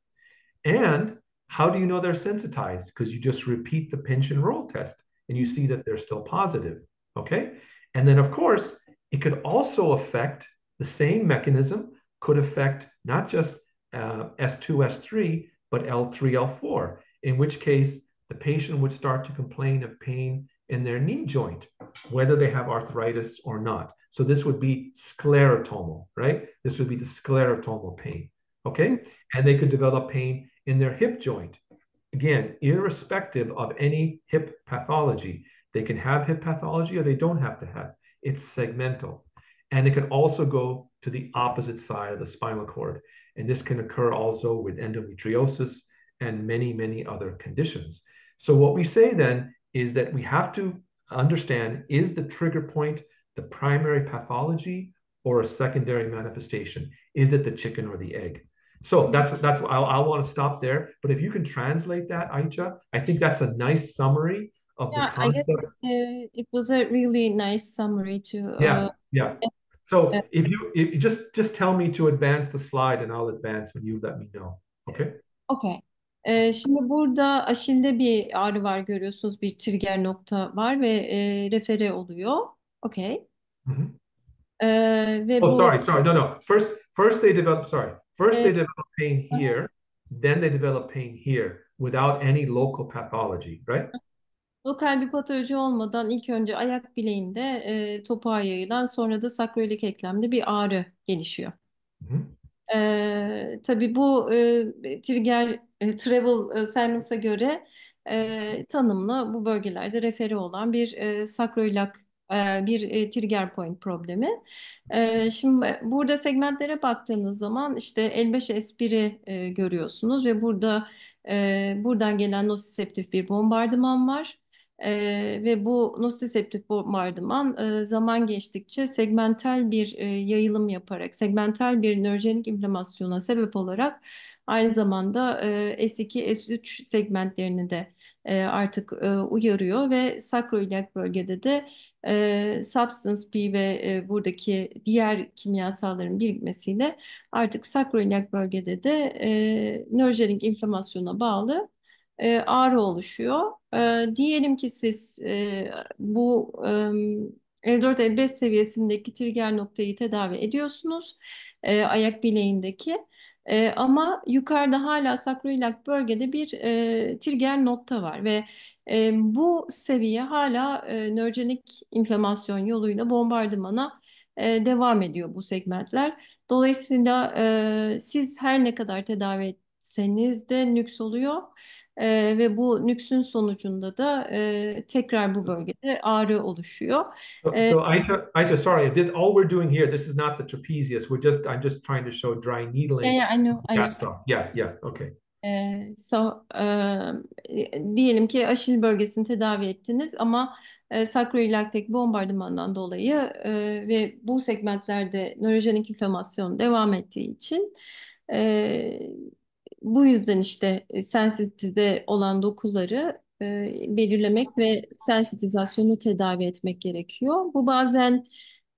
And how do you know they're sensitized? Because you just repeat the pinch and roll test and you see that they're still positive. Okay. And then, of course, it could also affect the same mechanism, could affect not just uh, S2, S3, but L3, L4, in which case the patient would start to complain of pain in their knee joint, whether they have arthritis or not. So this would be sclerotomal, right? This would be the sclerotomal pain, okay? And they could develop pain in their hip joint. Again, irrespective of any hip pathology, they can have hip pathology or they don't have to have. It's segmental. And it can also go to the opposite side of the spinal cord. And this can occur also with endometriosis and many, many other conditions. So, what we say then is that we have to understand is the trigger point the primary pathology or a secondary manifestation? Is it the chicken or the egg? So that's that's I'll, want to stop there. But if you can translate that, Ayça, I think that's a nice summary of Yeah, the I guess uh, it was a really nice summary to Yeah, uh, yeah. So if you if just just tell me to advance the slide and I'll advance when you let me know. Okay. okay. Ee, şimdi burada aşilde bir ağrı var görüyorsunuz. Bir trigger nokta var ve e, refere oluyor. Okey. Mhm. Ee, ve Oh, bu sorry, sorry. No, no. First, first they develop, sorry. First e, they develop pain here, then they develop pain here without any local pathology, right? Lokal bir patoloji olmadan ilk önce ayak bileğinde e, topuğa yayılan sonra da sakroilik eklemde bir ağrı gelişiyor. Ee, tabii bu e, trigger e, travel e, Simons'a göre e, tanımla bu bölgelerde refere olan bir e, sakroilak e, bir e, trigger point problemi. E, şimdi burada segmentlere baktığınız zaman işte L5 S1'i e, görüyorsunuz ve burada e, buradan gelen nosiseptif bir bombardıman var. Ee, ve bu nosiseptif bombardıman e, zaman geçtikçe segmentel bir e, yayılım yaparak, segmentel bir nörojenik inflamasyona sebep olarak aynı zamanda e, S2, S3 segmentlerini de e, artık e, uyarıyor ve sakroiliak bölgede de e, substance P ve e, buradaki diğer kimyasalların birikmesiyle artık sakroiliak bölgede de e, nörojenik inflamasyona bağlı e, ağrı oluşuyor. E, diyelim ki siz e, bu e, L4-L5 seviyesindeki trigger noktayı tedavi ediyorsunuz. E, ayak bileğindeki. E, ama yukarıda hala sakroiliak bölgede bir e, trigger nokta var ve e, bu seviye hala e, nörojenik inflamasyon yoluyla bombardımana e, devam ediyor bu segmentler. Dolayısıyla e, siz her ne kadar tedavi etseniz de nüks oluyor. Ee, ve bu nüksün sonucunda da e, tekrar bu bölgede ağrı oluşuyor. So, Ee, so Aita, Aita, sorry, this all we're doing here, this is not the trapezius. We're just, I'm just trying to show dry yeah, needling. yeah, I know, I know. Yeah, yeah, okay. So, e, diyelim ki aşil bölgesini tedavi ettiniz ama e, sakroiliakteki bombardımandan dolayı e, ve bu segmentlerde nörojenik inflamasyon devam ettiği için e, bu yüzden işte e, sensitize olan dokuları e, belirlemek ve sensitizasyonu tedavi etmek gerekiyor. Bu bazen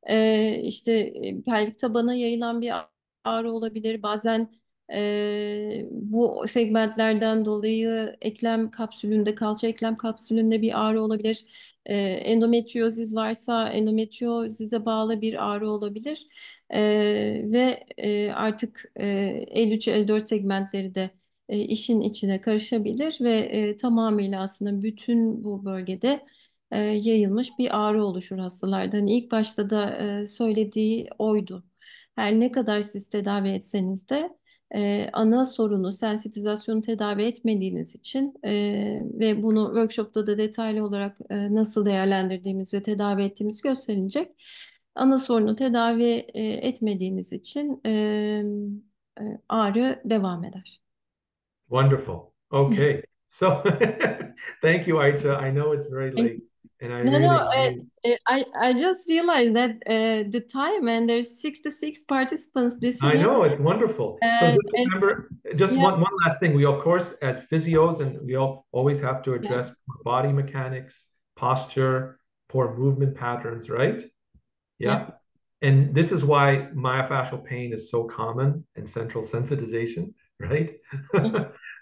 e, işte e, pelvik tabana yayılan bir ağrı olabilir. Bazen e, bu segmentlerden dolayı eklem kapsülünde, kalça eklem kapsülünde bir ağrı olabilir. E, endometriozis varsa endometriozize bağlı bir ağrı olabilir. E, ve e, artık e, L3, L4 segmentleri de e, işin içine karışabilir ve e, tamamıyla aslında bütün bu bölgede e, yayılmış bir ağrı oluşur hastalarda. Hani ilk başta da e, söylediği oydu. Her ne kadar siz tedavi etseniz de e, ana sorunu sensitizasyonu tedavi etmediğiniz için e, ve bunu workshopta da detaylı olarak e, nasıl değerlendirdiğimiz ve tedavi ettiğimiz gösterilecek. Ana sorunu tedavi e, etmediğiniz için e, e, ağrı devam eder. Wonderful. Okay. So thank you, Aita. I know it's very late and I No, really, no, uh, uh, I, I just realized that uh, the time and there's 66 participants this I know it's wonderful. So Uh, just and- remember, just yeah. one, one last thing. We of course, as physios, and we all always have to address body mechanics, posture, poor movement patterns, right? Yeah. And this is why myofascial pain is so common and central sensitization, right?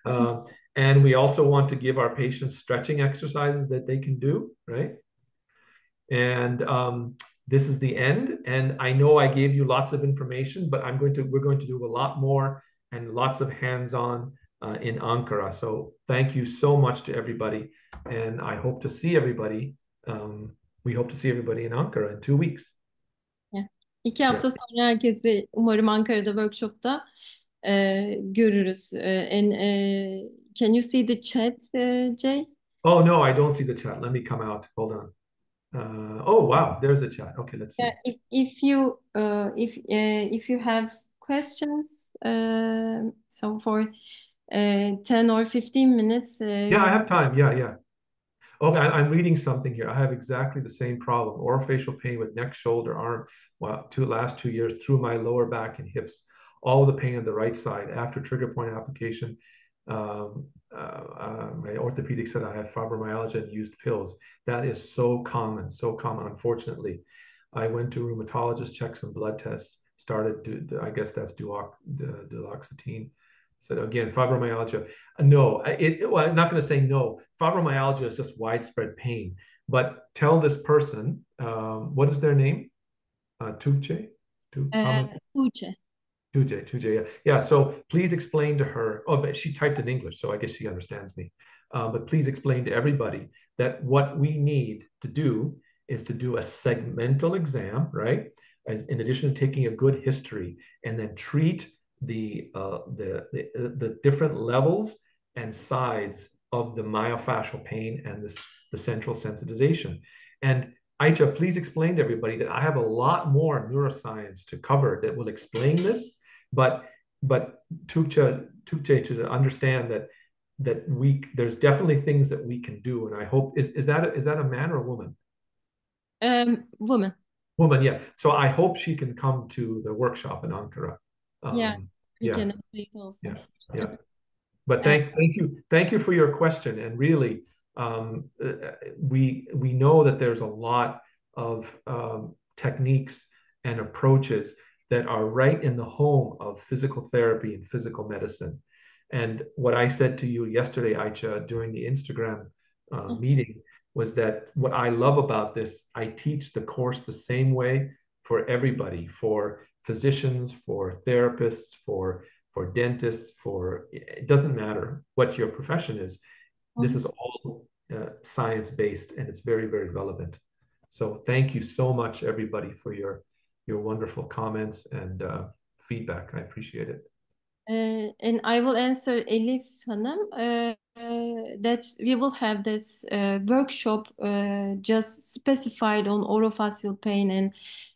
Um, and we also want to give our patients stretching exercises that they can do, right? And um, this is the end. And I know I gave you lots of information, but I'm going to we're going to do a lot more and lots of hands-on uh, in Ankara. So thank you so much to everybody, and I hope to see everybody. Um, we hope to see everybody in Ankara in two weeks. İki hafta sonra herkesi umarım Ankara'da workshopta e, görürüz. E, and, e, can you see the chat, e, Jay? Oh no, I don't see the chat. Let me come out. Hold on. Uh, oh wow, there's the chat. Okay, let's see. Yeah, if, if you uh, if uh, if you have questions, uh, so for uh, 10 or 15 minutes, uh, Yeah, I have time. Yeah, yeah. Okay, I, I'm reading something here. I have exactly the same problem. Orofacial pain with neck, shoulder, arm. Well, two last two years through my lower back and hips. All the pain on the right side after trigger point application. Um, uh, uh, my orthopedic said I have fibromyalgia and used pills. That is so common, so common. Unfortunately, I went to rheumatologist, checked some blood tests, started. I guess that's the duloxetine. So again, fibromyalgia. No, it, well, I'm not going to say no. Fibromyalgia is just widespread pain. But tell this person, um, what is their name? Uh, Tuche? Tu- Uh. Tuje, Tuje, yeah. Yeah, so please explain to her. Oh, but she typed in English, so I guess she understands me. Uh, but please explain to everybody that what we need to do is to do a segmental exam, right? As, in addition to taking a good history, and then treat the, uh, the, the, the different levels and sides of the myofascial pain and this, the central sensitization. And Ayça, please explain to everybody that I have a lot more neuroscience to cover that will explain this but but Tukcha Tukche to understand that that we there's definitely things that we can do, and I hope is is that a, is that a man or a woman? Um, woman. Woman, yeah. So I hope she can come to the workshop in Ankara. Um, Yeah, yeah. can also. Yeah, yeah. But thank thank you thank you for your question, and really, um, uh, we we know that there's a lot of um, techniques and approaches that are right in the home of physical therapy and physical medicine. And what I said to you yesterday, Ayça, during the Instagram uh, Mhm. meeting was that what I love about this, I teach the course the same way for everybody, for physicians, for therapists, for for dentists, for it doesn't matter what your profession is. This is all uh, science based and it's very very relevant. So thank you so much everybody for your your wonderful comments and uh, feedback. I appreciate it. Uh, and I will answer Elif Hanım uh, uh, that we will have this uh, workshop uh, just specified on orofacial pain and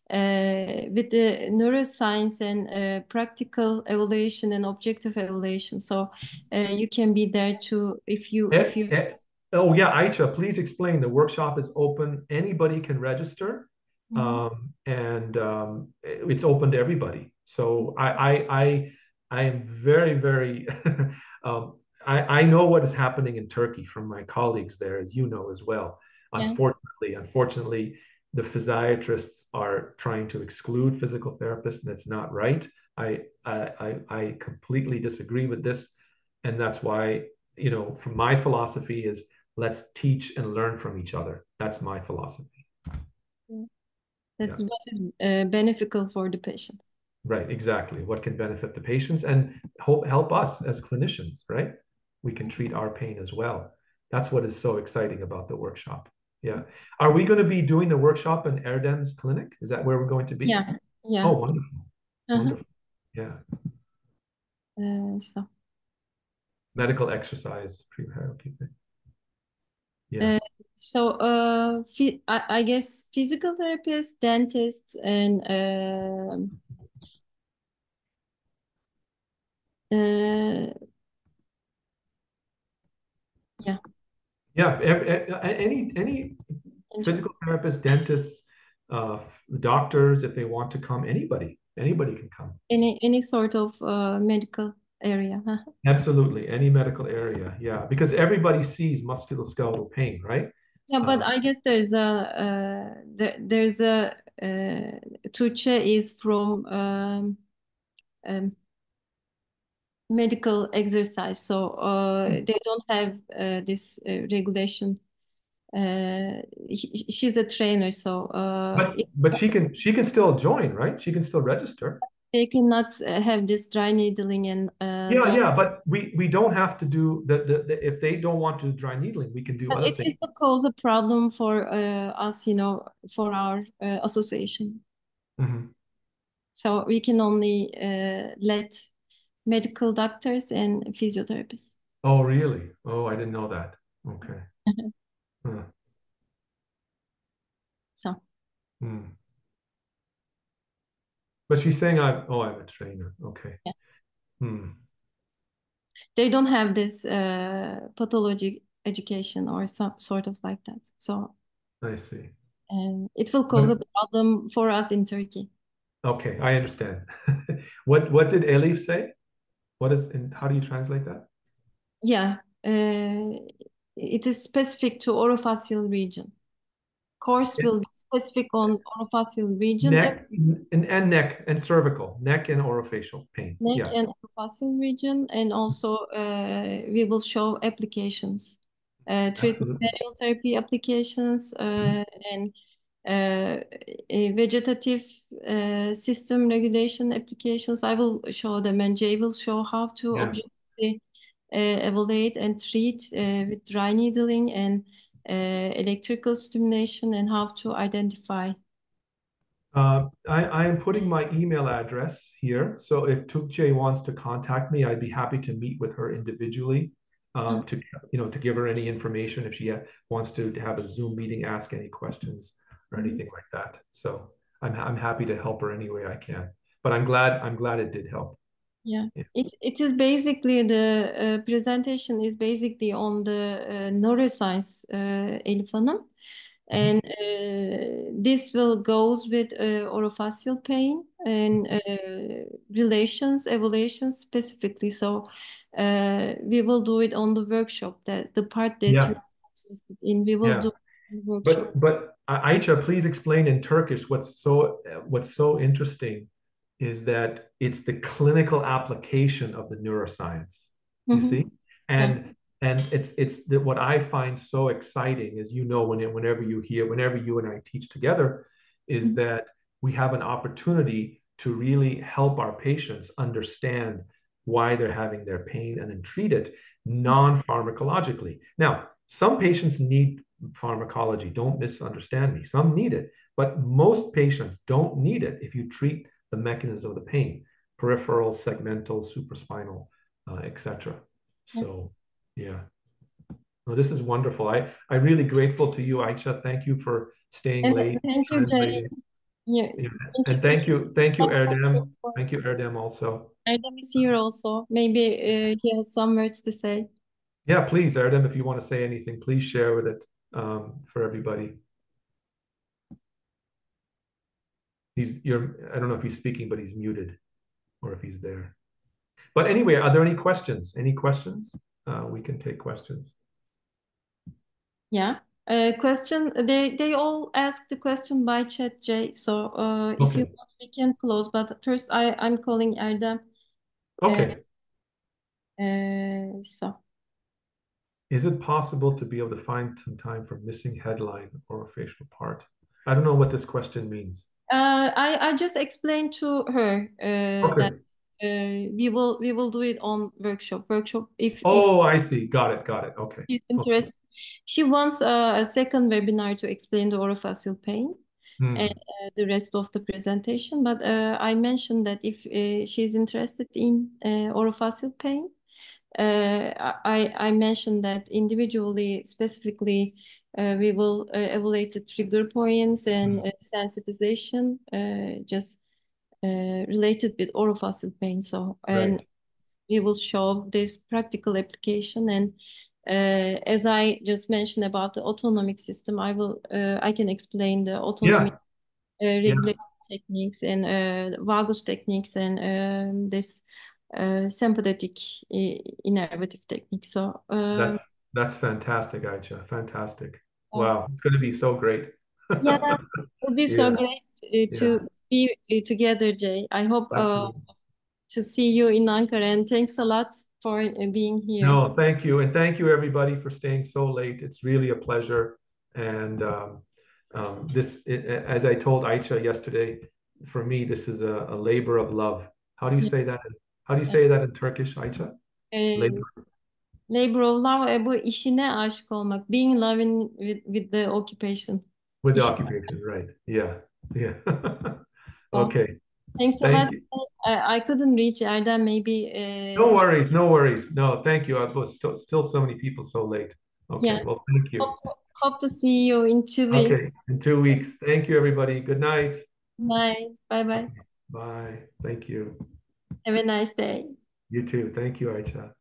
uh, with the neuroscience and uh, practical evaluation and objective evaluation. So uh, you can be there too if you Eh, if you eh, oh yeah, Ayça, please explain. The workshop is open. Anybody can register. Mhm. um, and um, it's open to everybody. So I I I, I am very very um, I I know what is happening in Turkey from my colleagues there, as you know as well. Yeah. Unfortunately, unfortunately, the physiatrists are trying to exclude physical therapists, and that's not right. I I I, I completely disagree with this, and that's why you know, from my philosophy is let's teach and learn from each other. That's my philosophy. That's what is uh, beneficial for the patients. Right, exactly. What can benefit the patients and help help us as clinicians, right? We can treat our pain as well. That's what is so exciting about the workshop. Yeah. Are we going to be doing the workshop in Erdem's clinic? Is that where we're going to be? Yeah, yeah. Oh, wonderful. Uh-huh. Wonderful. Yeah. Uh, so. Medical exercise pre-therapy. Yeah. Uh, So, uh, I, I guess physical therapists, dentists, and um uh, yeah, yeah. Any any physical therapists, dentists, uh, doctors, if they want to come, anybody, anybody can come. any any sort of uh, medical area. huh? Absolutely, any medical area, yeah, because everybody sees musculoskeletal pain, right? Yeah, but Uh, I guess there's a uh, there, there's a uh, is from um, um, medical exercise, so uh, they don't have uh, this uh, regulation. Uh, he- she's a trainer, so uh, But but she can she can still join, right? She can still register. They cannot uh, have this dry needling and uh, Yeah, yeah, but we we don't have to do the, the, the if they don't want to do dry needling, we can do But other it, things. it will cause a problem for uh, us, you know, for our uh, association. Mhm. So we can only uh, let medical doctors and physiotherapists. Oh, really? Oh, I didn't know that. Okay. Huh. So Hmm. But she's saying I'm oh I'm a trainer. Okay. Yeah. Hmm. they don't have this uh, pathology education or some sort of like that. So I see. and it will cause a problem for us in Turkey. Okay, I understand. What what did Elif say? What is and how do you translate that? Yeah, uh, it is specific to orofacial region. Course will be specific on orofacial region, Neck and, and neck and cervical, neck and orofacial pain. neck Yeah. and orofacial region, and also uh, we will show applications, uh, treatment manual therapy applications, uh, and uh, vegetative uh, system regulation applications. I will show them, and Jay will show how to Yeah. objectively uh, evaluate and treat uh, with dry needling and electrical stimulation, and how to identify. Uh, I, I am putting my email address here. So if Tuğçe wants to contact me, I'd be happy to meet with her individually um, to you know to give her any information if she wants to have a Zoom meeting, ask any questions or anything like that. So I'm I'm happy to help her any way I can. But I'm glad I'm glad it did help. Yeah, Yeah. it it is basically the uh, presentation is basically on the uh, neuroscience, uh, Elif Hanım. And uh, this will goes with uh, orofacial pain and uh, relations, evaluations specifically. So uh, we will do it on the workshop. That the part that Yeah. you're interested in, we will Yeah. do in the workshop. But but Ayça, please explain in Turkish what's so what's so interesting is that it's the clinical application of the neuroscience. You Mhm. see, and and it's it's that what I find so exciting is you know when whenever you hear whenever you and I teach together is Mhm. that we have an opportunity to really help our patients understand why they're having their pain and then treat it non-pharmacologically. Now, some patients need pharmacology. Don't misunderstand me. Some need it, but most patients don't need it if you treat the mechanism of the pain, peripheral, segmental, supraspinal, uh, etc. So, yeah. No, this is wonderful. I I'm really grateful to you, Ayça. Thank you for staying And late. thank you, Jay. Yeah, Yeah. thank And you. thank you, thank you, Erdem. Thank you, Erdem, also. Erdem is here also. Maybe uh, he has some words to say. Yeah, please, Erdem, if you want to say anything, please share with it um, for everybody. He's you're I don't know if he's speaking, but he's muted, or if he's there. But anyway, are there any questions? Any questions? Uh, we can take questions. Yeah. Uh, question. They they all ask the question by chat, Jay. So uh, if you want, we can close. But first, I I'm calling Erdem. Okay. Uh, so Is it possible to be able to find some time for missing headline or a facial part? I don't know what this question means. Uh, I I just explained to her uh, Okay. that uh, we will we will do it on workshop. Workshop. If if Oh, I see. Got it. Got it. Okay. she's Okay. interested, she wants uh, a second webinar to explain the orofacial pain. Hmm. and uh, the rest of the presentation. But uh, I mentioned that if uh, she's interested in uh, orofacial pain, uh, I, I mentioned that individually, specifically, we will uh, evaluate the trigger points and uh, sensitization uh, just uh, related with orofacial pain. So, and Right. we will show this practical application and uh, as I just mentioned about the autonomic system, I will uh, I can explain the autonomic Yeah. uh, regulatory techniques and uh, vagus techniques and um, this uh, sympathetic uh, innervative technique. So um, That's fantastic, Ayça. Fantastic. Wow, it's going to be so great. yeah, it would be so great uh, to be uh, together, Jay. I hope uh, to see you in Ankara and thanks a lot for uh, being here. No, thank you. And thank you, everybody, for staying so late. It's really a pleasure. And um, um, this, it, as I told Ayça yesterday, for me, this is a, a labor of love. How do you say that? How do you say that in Turkish, Ayça? Uh, Labor. Labor of love, e, bu işine aşık olmak. Being in love with, with the occupation. With the occupation, right. Yeah. Yeah. So, Okay. Thanks Thank lot. you. I, I couldn't reach Erdem. Maybe. Uh, No worries. No worries. No, thank you. I was still, still so many people so late. Okay. Yeah. Well, thank you. Hope, hope to see you in two weeks. Okay. In two weeks. Thank you, everybody. Good night. Night. Bye bye. Bye. Thank you. Have a nice day. You too. Thank you, Ayça.